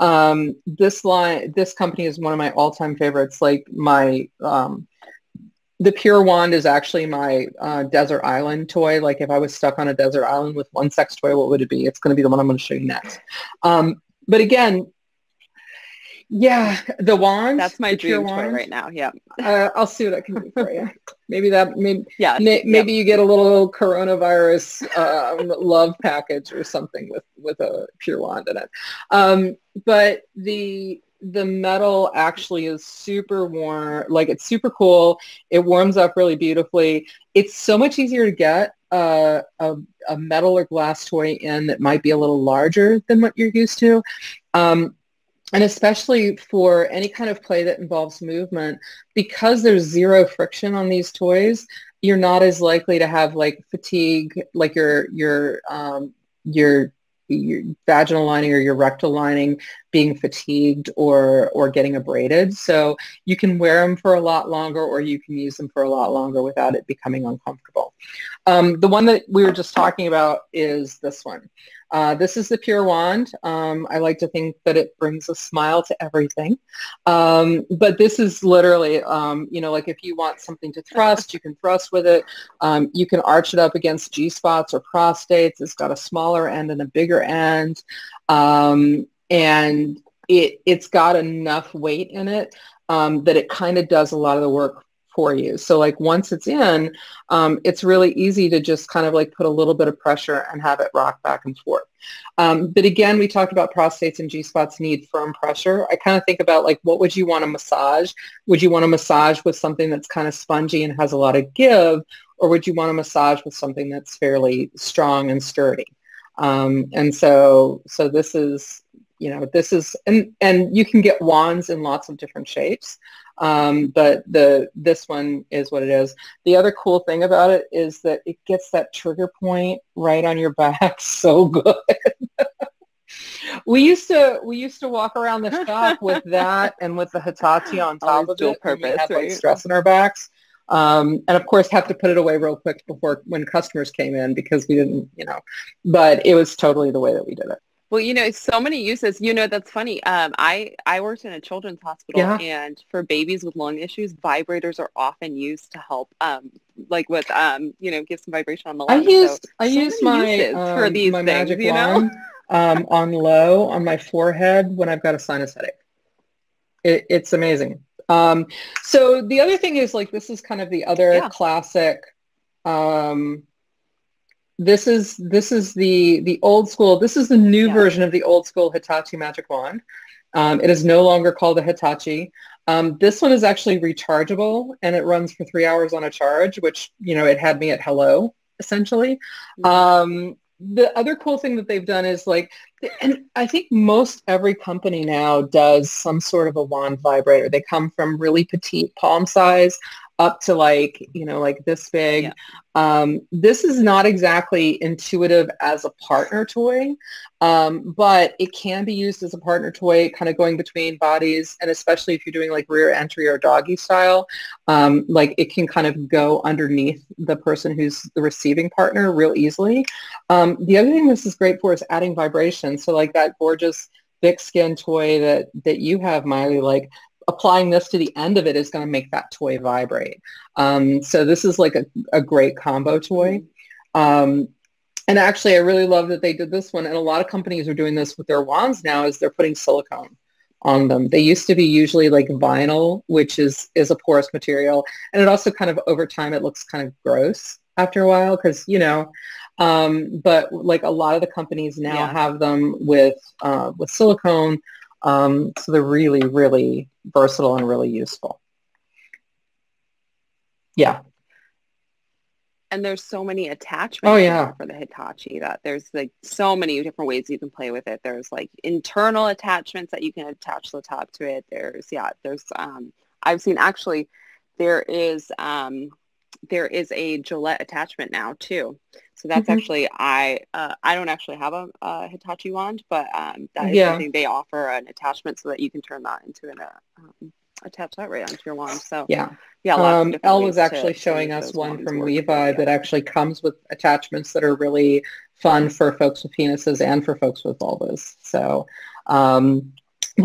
Um, this line, this company is one of my all-time favorites. Like my, um, the Pure Wand is actually my uh, desert island toy. Like if I was stuck on a desert island with one sex toy, what would it be? It's going to be the one I'm going to show you next. Um, but again, yeah, the wand. That's my dream toy right now. Yeah. Uh, I'll see what I can do for you. Maybe that. Maybe. Yeah. maybe yep. you get a little coronavirus um, love package or something with with a pure wand in it. Um, but the the metal actually is super warm. Like it's super cool. It warms up really beautifully. It's so much easier to get uh, a, a metal or glass toy in that might be a little larger than what you're used to. Um, and especially for any kind of play that involves movement, because there's zero friction on these toys, you're not as likely to have like fatigue, like your your um, your your vaginal lining or your rectal lining being fatigued or or getting abraded. So you can wear them for a lot longer or you can use them for a lot longer without it becoming uncomfortable. Um, the one that we were just talking about is this one. Uh, this is the Pure Wand. Um, I like to think that it brings a smile to everything. Um, but this is literally, um, you know, like if you want something to thrust, you can thrust with it. Um, you can arch it up against G-spots or prostates. It's got a smaller end and a bigger end. Um, and it, it's got enough weight in it um, that it kind of does a lot of the work for you. So like once it's in, um, it's really easy to just kind of like put a little bit of pressure and have it rock back and forth. Um, but again, we talked about prostates and G-spots need firm pressure. I kind of think about like, what would you want to massage? Would you want to massage with something that's kind of spongy and has a lot of give? Or would you want to massage with something that's fairly strong and sturdy? Um, and so, so this is, you know, this is, and, and you can get wands in lots of different shapes. Um, but the this one is what it is. The other cool thing about it is that it gets that trigger point right on your back so good. we used to we used to walk around the shop with that and with the Hitachi on top of it. Purpose, we had right? like stress in our backs. Um, and of course have to put it away real quick before when customers came in because we didn't, you know, but it was totally the way that we did it. Well, you know, so many uses. You know, that's funny. Um, I I worked in a children's hospital, yeah. and for babies with lung issues, vibrators are often used to help, um, like with, um, you know, give some vibration on the lungs. I used so, I so used my um, for these my things, magic you know? um, on low on my forehead when I've got a sinus headache. It, it's amazing. Um, so the other thing is like this is kind of the other yeah. classic um, this is this is the the old school. This is the new yeah. version of the old school Hitachi Magic Wand. Um, it is no longer called the Hitachi. Um, this one is actually rechargeable and it runs for three hours on a charge, which you know it had me at hello essentially. Mm-hmm. Um, the other cool thing that they've done is like, and I think most every company now does some sort of a wand vibrator. They come from really petite palm size up to like, you know, like this big. Yeah. Um, this is not exactly intuitive as a partner toy, um, but it can be used as a partner toy kind of going between bodies. And especially if you're doing like rear entry or doggy style, um, like it can kind of go underneath the person who's the receiving partner real easily. Um, the other thing this is great for is adding vibration. So like that gorgeous thick skin toy that, that you have, Maile, like applying this to the end of it is going to make that toy vibrate. Um, so this is like a, a great combo toy. Um, and actually, I really love that they did this one. And a lot of companies are doing this with their wands now is they're putting silicone on them. They used to be usually like vinyl, which is, is a porous material. And it also kind of over time, it looks kind of gross after a while because, you know, um, but like a lot of the companies now yeah. have them with, uh, with silicone um, so they're really, really versatile and really useful. Yeah. and there's so many attachments oh, yeah. for the Hitachi that there's like so many different ways you can play with it. There's like internal attachments that you can attach the top to it. There's yeah, there's um I've seen actually there is um there is a Gillette attachment now too. So that's mm-hmm. actually I uh, I don't actually have a, a Hitachi wand, but um, that is yeah. something they offer an attachment so that you can turn that into an uh, um, attach that right onto your wand. So yeah, yeah. Um, Elle was actually showing us one from Levi that actually comes with attachments that are really fun for folks with penises and for folks with vulvas. So um,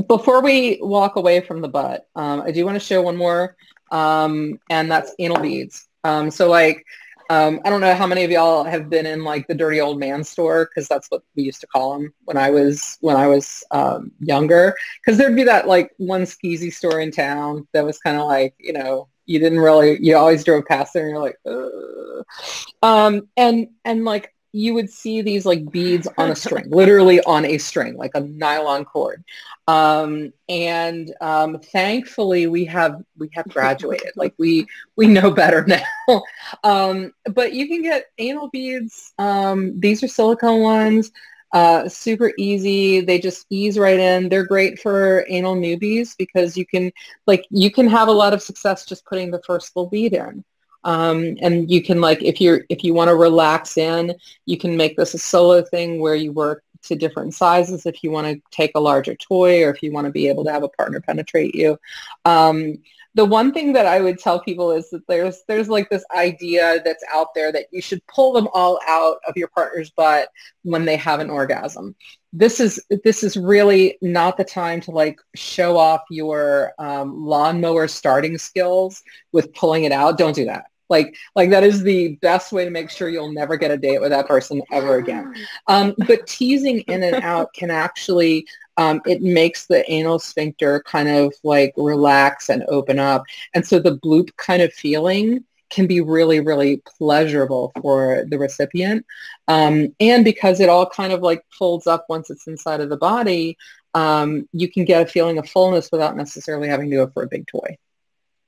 before we walk away from the butt, um, I do want to show one more, um, and that's anal beads. Um, so like, um, I don't know how many of y'all have been in like the dirty old man store because that's what we used to call them when I was when I was um, younger. Because there'd be that like one skeezy store in town that was kind of like you know you didn't really you always drove past there and you're like, Ugh. um, and and like you would see these like beads on a string, literally on a string, like a nylon cord. Um, and um, thankfully, we have we have graduated. like we we know better now. um, but you can get anal beads. Um, these are silicone ones. Uh, super easy. They just ease right in. They're great for anal newbies because you can like you can have a lot of success just putting the first little bead in. Um, and you can like, if you're, if you want to relax in, you can make this a solo thing where you work to different sizes if you want to take a larger toy or if you want to be able to have a partner penetrate you. Um, the one thing that I would tell people is that there's there's like this idea that's out there that you should pull them all out of your partner's butt when they have an orgasm. This is this is really not the time to like show off your um, lawnmower starting skills with pulling it out. Don't do that. Like, like that is the best way to make sure you'll never get a date with that person ever again. Um, but teasing in and out can actually, um, it makes the anal sphincter kind of like relax and open up. And so the bloop kind of feeling can be really, really pleasurable for the recipient. Um, and because it all kind of like folds up once it's inside of the body, um, you can get a feeling of fullness without necessarily having to go for a big toy.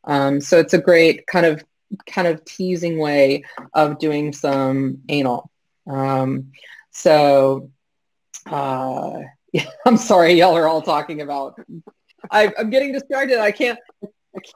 Um, so it's a great kind of kind of teasing way of doing some anal. Um, so uh, I'm sorry, y'all are all talking about. I, am getting distracted. I can't. I can't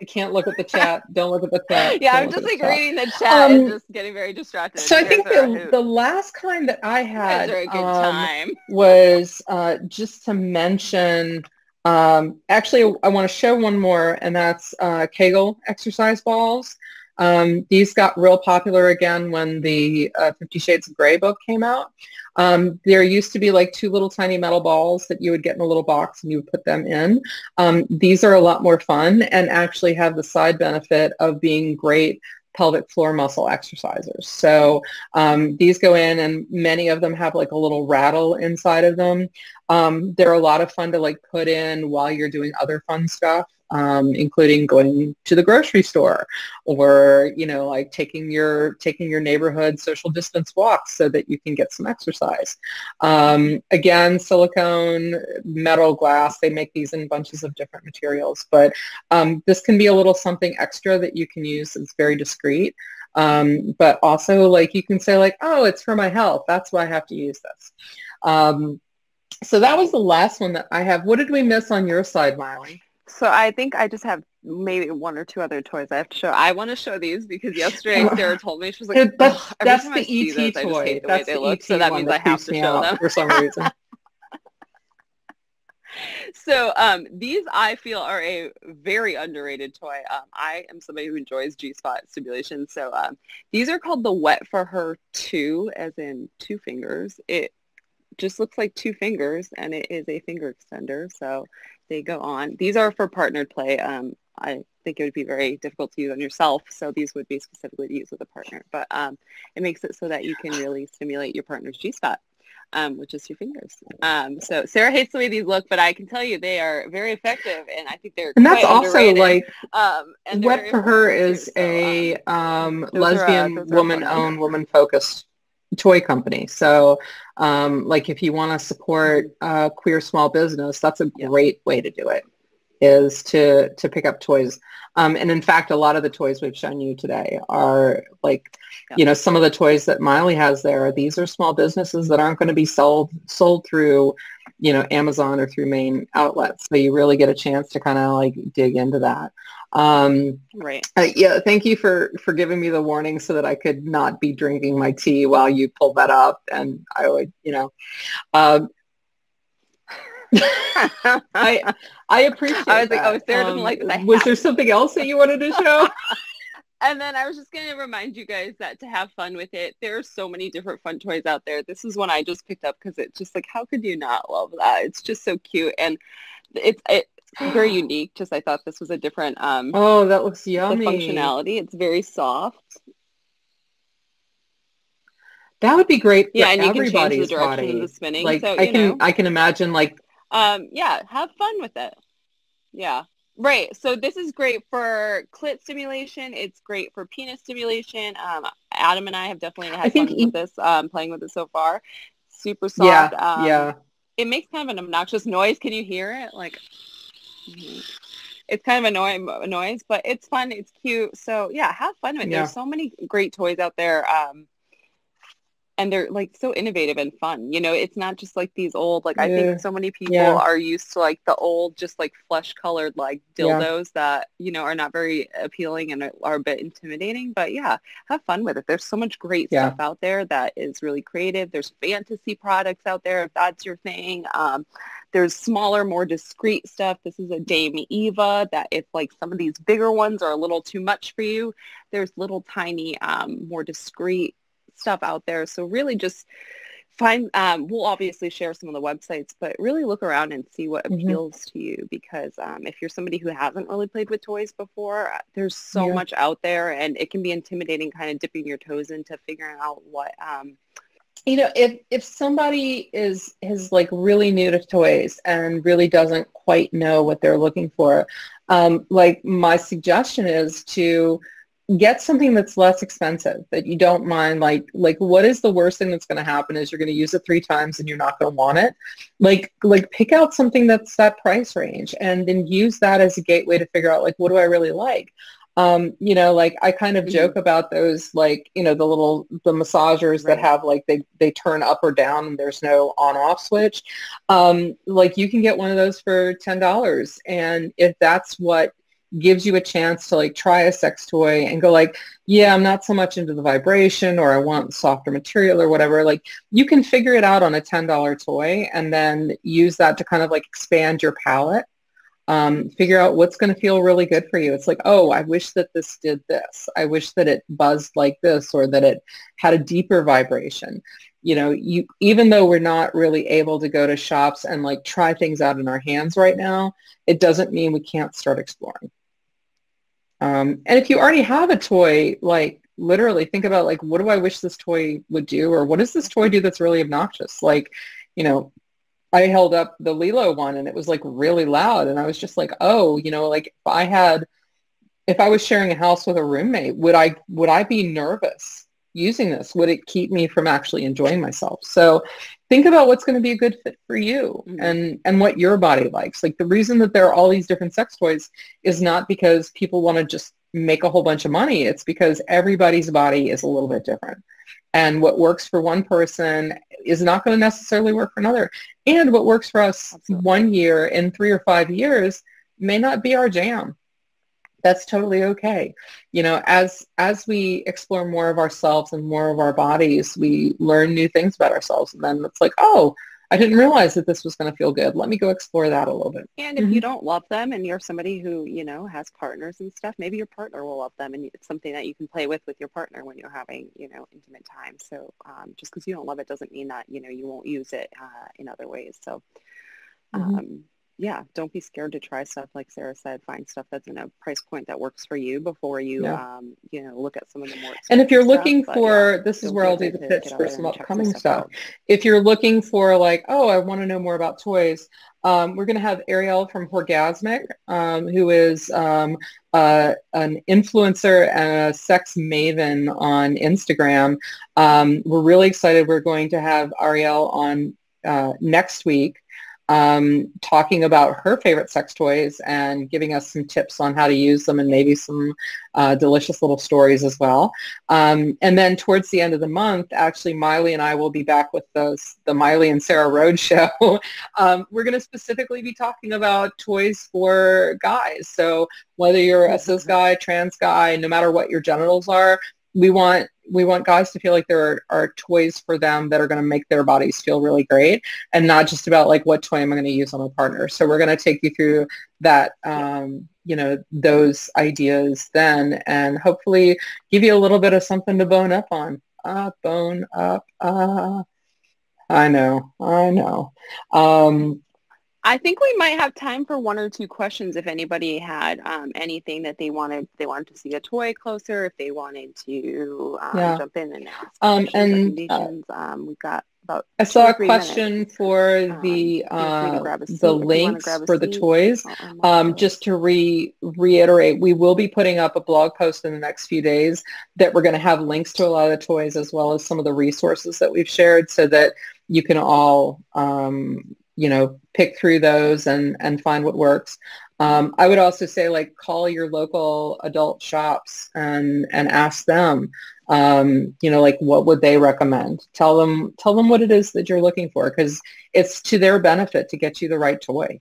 I can't look at the chat. Don't look at the chat. Yeah, I'm just like the reading the chat um, and just getting very distracted. So I think the, the last kind that I had um, was uh, just to mention um, actually, I want to show one more, and that's uh, Kegel exercise balls. Um, these got real popular again when the uh, Fifty Shades of Grey book came out. Um, there used to be like two little tiny metal balls that you would get in a little box and you would put them in. Um, these are a lot more fun and actually have the side benefit of being great pelvic floor muscle exercisers. So um, these go in and many of them have like a little rattle inside of them. Um, they're a lot of fun to like put in while you're doing other fun stuff um, including going to the grocery store or, you know, like taking your, taking your neighborhood social distance walks so that you can get some exercise. Um, again, silicone, metal, glass, they make these in bunches of different materials, but um, this can be a little something extra that you can use that's very discreet. Um, but also like you can say like, oh, it's for my health. That's why I have to use this. Um, so that was the last one that I have. What did we miss on your side, Maile? So I think I just have maybe one or two other toys I have to show. I want to show these because yesterday Sarah told me she was like, "That's, that's the ET those, toy. The that's the look, ET so that means I have to show them for some reason." so um, these I feel are a very underrated toy. Um, I am somebody who enjoys G-spot stimulation. So um, these are called the Wet for Her 2, as in two fingers. It just looks like two fingers and it is a finger extender. So they go on. These are for partnered play. Um, I think it would be very difficult to use on yourself, so these would be specifically to use with a partner. But um, it makes it so that you can really stimulate your partner's G-spot, um, which is your fingers. Um, so Sarah hates the way these look, but I can tell you they are very effective, and I think they're and that's also like um, Wet for Her is so, a um, um, lesbian, woman-owned, woman-focused toy company. So um, like if you want to support a queer small business, that's a great way to do it. is to to pick up toys. Um, and in fact, a lot of the toys we've shown you today are like, you know, some of the toys that Maile has there. These are small businesses that aren't going to be sold sold through, you know, Amazon or through main outlets. So you really get a chance to kind of like dig into that. Um, right. Uh, yeah. Thank you for for giving me the warning so that I could not be drinking my tea while you pulled that up, and I would, you know. Um, I I appreciate. I was like, oh, Sarah doesn't um, like that. Was there something else that you wanted to show? and then I was just going to remind you guys that to have fun with it, there are so many different fun toys out there. This is one I just picked up because it's just like, how could you not love that? It's just so cute and it's it's very unique. Just I thought this was a different. um Oh, that looks yummy. functionality. It's very soft. That would be great. Yeah, and you can change the direction body. of the spinning. Like so, I can, know. I can imagine like um, yeah, have fun with it. Yeah. Right. So this is great for clit stimulation. It's great for penis stimulation. Um, Adam and I have definitely had fun with this, um, playing with it so far. Super soft. Yeah. Um, yeah. It makes kind of an obnoxious noise. Can you hear it? Like, mm-hmm. it's kind of annoying noise, but it's fun. It's cute. So yeah, have fun with it. Yeah. There's so many great toys out there. Um, and they're like so innovative and fun. You know, it's not just like these old like yeah. I think so many people yeah. are used to like the old just like flesh colored like dildos yeah. that, you know, are not very appealing and are a bit intimidating, but yeah, have fun with it. There's so much great stuff out there that is really creative. There's fantasy products out there if that's your thing. Um, there's smaller, more discreet stuff. This is a Dame Eva that if like some of these bigger ones are a little too much for you, there's little tiny, um, more discreet stuff out there. So really just find, um, we'll obviously share some of the websites, but really look around and see what mm-hmm. appeals to you because um, if you're somebody who hasn't really played with toys before, uh, there's so yeah. much out there and it can be intimidating kind of dipping your toes into figuring out what, um, you know, if if somebody is is like really new to toys and really doesn't quite know what they're looking for, um, like my suggestion is to get something that's less expensive that you don't mind like like what is the worst thing that's going to happen is you're going to use it three times and you're not going to want it like like pick out something that's that price range and then use that as a gateway to figure out like what do i really like um, you know, like I kind of mm-hmm. joke about those, like, you know, the little, the massagers right. that have like, they, they turn up or down and there's no on off switch. Um, like you can get one of those for $10. And if that's what gives you a chance to like try a sex toy and go like, yeah, I'm not so much into the vibration or I want softer material or whatever. Like you can figure it out on a $10 toy and then use that to kind of like expand your palette. Um, figure out what's going to feel really good for you. It's like, oh, I wish that this did this. I wish that it buzzed like this or that it had a deeper vibration. You know, you even though we're not really able to go to shops and like try things out in our hands right now, it doesn't mean we can't start exploring. Um, and if you already have a toy, like literally think about like, what do I wish this toy would do? Or what does this toy do that's really obnoxious? Like, you know, I held up the LELO one and it was like really loud. And I was just like, oh, you know, like if I had, if I was sharing a house with a roommate, would I, would I be nervous using this? Would it keep me from actually enjoying myself? So think about what's going to be a good fit for you mm-hmm. and, and what your body likes. Like the reason that there are all these different sex toys is not because people want to just make a whole bunch of money. It's because everybody's body is a little bit different. And what works for one person is not going to necessarily work for another. And what works for us Absolutely. one year in three or five years may not be our jam that's totally okay. You know, as as we explore more of ourselves and more of our bodies, we learn new things about ourselves. And then it's like, oh, I didn't realize that this was going to feel good. Let me go explore that a little bit. And if mm-hmm. you don't love them and you're somebody who, you know, has partners and stuff, maybe your partner will love them and it's something that you can play with with your partner when you're having, you know, intimate time. So um, just because you don't love it doesn't mean that, you know, you won't use it uh, in other ways. So mm-hmm. Yeah, don't be scared to try stuff. Like Sarah said, find stuff that's in a price point that works for you before you, yeah. um, you know, look at some of the more. Stuff. And if you're looking stuff, for, this is where I'll do the pitch for some upcoming stuff. stuff. If you're looking for like, oh, I want to know more about toys, um, we're going to have Ariel from Horgasmic, um, who is um, uh, an influencer and a sex maven on Instagram. Um, we're really excited. We're going to have Ariel on uh, next week um, talking about her favorite sex toys and giving us some tips on how to use them and maybe some uh, delicious little stories as well. Um, and then towards the end of the month, actually, Maile and I will be back with those, the Maile and Sarah Road show. um, we're going to specifically be talking about toys for guys. So whether you're a cis guy, trans guy, no matter what your genitals are, we want we want guys to feel like there are, are toys for them that are going to make their bodies feel really great and not just about like what toy am I going to use on my partner. So we're going to take you through that, um, you know, those ideas then and hopefully give you a little bit of something to bone up on. Uh, bone up. Uh, I know. I know. Um, I think we might have time for one or two questions if anybody had um, anything that they wanted. They wanted to see a toy closer. If they wanted to um, yeah. jump in and ask. Um, and uh, um, we've got about. I saw a question minutes. for um, the uh, the links for the toys. Um, just to re reiterate, we will be putting up a blog post in the next few days that we're going to have links to a lot of the toys as well as some of the resources that we've shared, so that you can all um, you know, pick through those and, and find what works. Um, I would also say like call your local adult shops and, and ask them, um, you know, like what would they recommend? Tell them, tell them what it is that you're looking for because it's to their benefit to get you the right toy,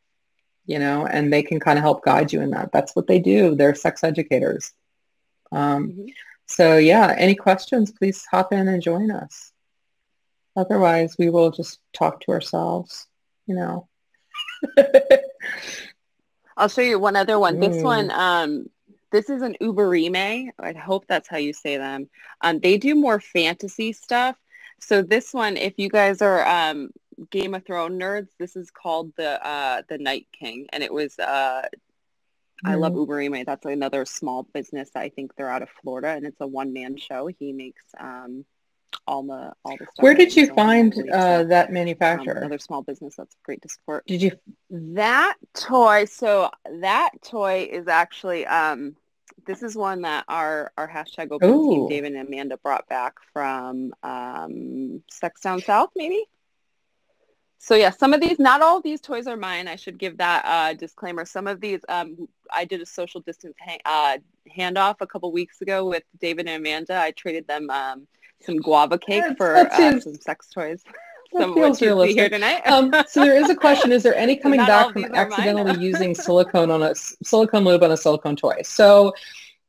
you know, and they can kind of help guide you in that. That's what they do. They're sex educators. Um, mm-hmm. So yeah, any questions, please hop in and join us. Otherwise, we will just talk to ourselves you know. I'll show you one other one. Mm. This one, um, this is an Uberrime. I hope that's how you say them. Um, they do more fantasy stuff. So this one, if you guys are um, Game of Thrones nerds, this is called the uh, the Night King, and it was. Uh, mm. I love mm. Uberrime. That's another small business. I think they're out of Florida, and it's a one man show. He makes um, all the all the stuff. Where did you find uh, that manufacturer? Um, another small business that's great to support. Did you that toy? So that toy is actually um, this is one that our our hashtag open Ooh. team David and Amanda brought back from um, Sex Down South, maybe. So yeah, some of these, not all of these toys are mine. I should give that uh, disclaimer. Some of these, um, I did a social distance hang, uh, handoff a couple weeks ago with David and Amanda. I traded them um, some guava cake that's, for that's uh, some sex toys. That feels realistic. Here tonight. um, so there is a question: Is there any coming back from accidentally using silicone on a silicone lube on a silicone toy? So,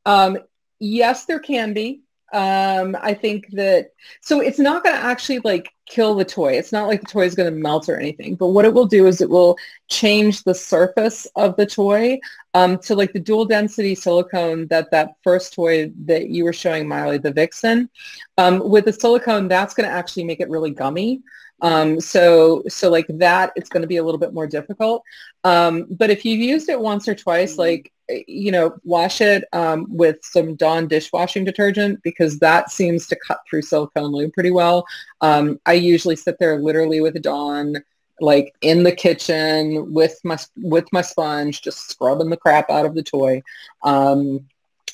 um, yes, there can be. Um, I think that so it's not going to actually like kill the toy. It's not like the toy is going to melt or anything. But what it will do is it will change the surface of the toy um, to like the dual density silicone that that first toy that you were showing, Maile, the Vixen. Um, with the silicone, that's going to actually make it really gummy. Um, so, so like that, it's going to be a little bit more difficult. Um, but if you've used it once or twice, mm-hmm. like, you know, wash it um, with some Dawn dishwashing detergent because that seems to cut through silicone lube pretty well. Um, I usually sit there literally with Dawn, like in the kitchen with my with my sponge, just scrubbing the crap out of the toy. Um,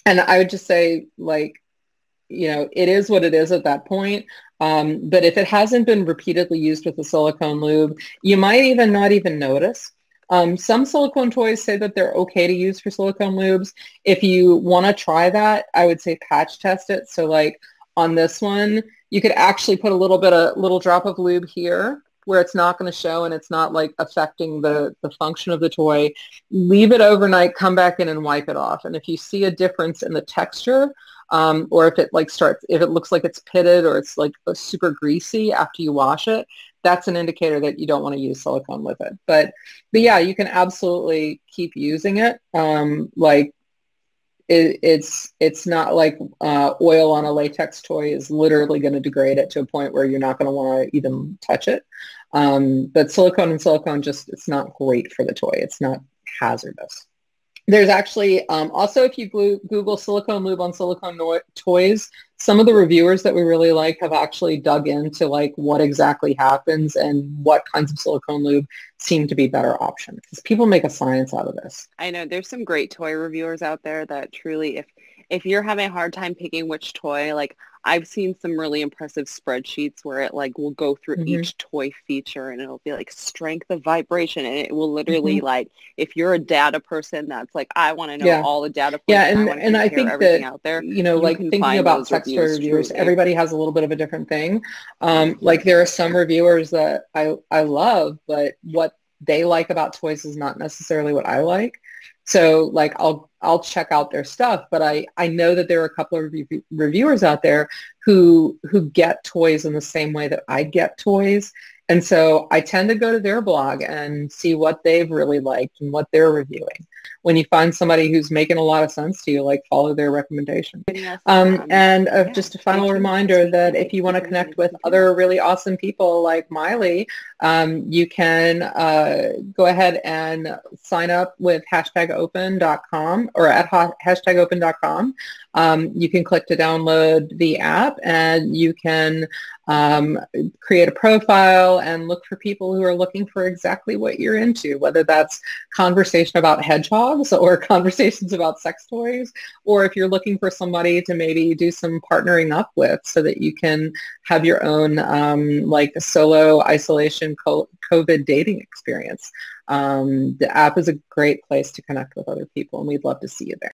and I would just say, like, you know, it is what it is at that point. Um, but if it hasn't been repeatedly used with a silicone lube, you might even not even notice. Um, some silicone toys say that they're okay to use for silicone lubes. If you want to try that, I would say patch test it. So like on this one, you could actually put a little bit of little drop of lube here where it's not going to show and it's not like affecting the, the function of the toy. Leave it overnight, come back in and wipe it off. And if you see a difference in the texture, um, or if it like starts, if it looks like it's pitted or it's like super greasy after you wash it, that's an indicator that you don't want to use silicone with it. But, but yeah, you can absolutely keep using it. Um, like it, it's it's not like uh, oil on a latex toy is literally going to degrade it to a point where you're not going to want to even touch it. Um, but silicone and silicone just it's not great for the toy. It's not hazardous. There's actually um, also, if you Google silicone lube on silicone no- toys, some of the reviewers that we really like have actually dug into like what exactly happens and what kinds of silicone lube seem to be better options because people make a science out of this. I know there's some great toy reviewers out there that truly, if if you're having a hard time picking which toy, like I've seen some really impressive spreadsheets where it like will go through mm-hmm. each toy feature and it'll be like strength of vibration and it will literally mm-hmm. like if you're a data person that's like I want to know yeah. all the data points yeah and, I and I think that out there you know you like thinking about sex toy reviewers truly. everybody has a little bit of a different thing um, like there are some reviewers that I I love but what they like about toys is not necessarily what I like so like I'll I'll check out their stuff, but I I know that there are a couple of rev- reviewers out there who who get toys in the same way that I get toys and so I tend to go to their blog and see what they've really liked and what they're reviewing. When you find somebody who's making a lot of sense to you, like follow their recommendation. Um, and uh, just a final reminder that if you want to connect with other really awesome people like Maile, um, you can uh, go ahead and sign up with hashtagopen.com or at hashtagopen.com. Um, you can click to download the app and you can um, create a profile and look for people who are looking for exactly what you're into, whether that's conversation about hedgehogs or conversations about sex toys, or if you're looking for somebody to maybe do some partnering up with so that you can have your own um, like solo isolation COVID dating experience. Um, the app is a great place to connect with other people and we'd love to see you there.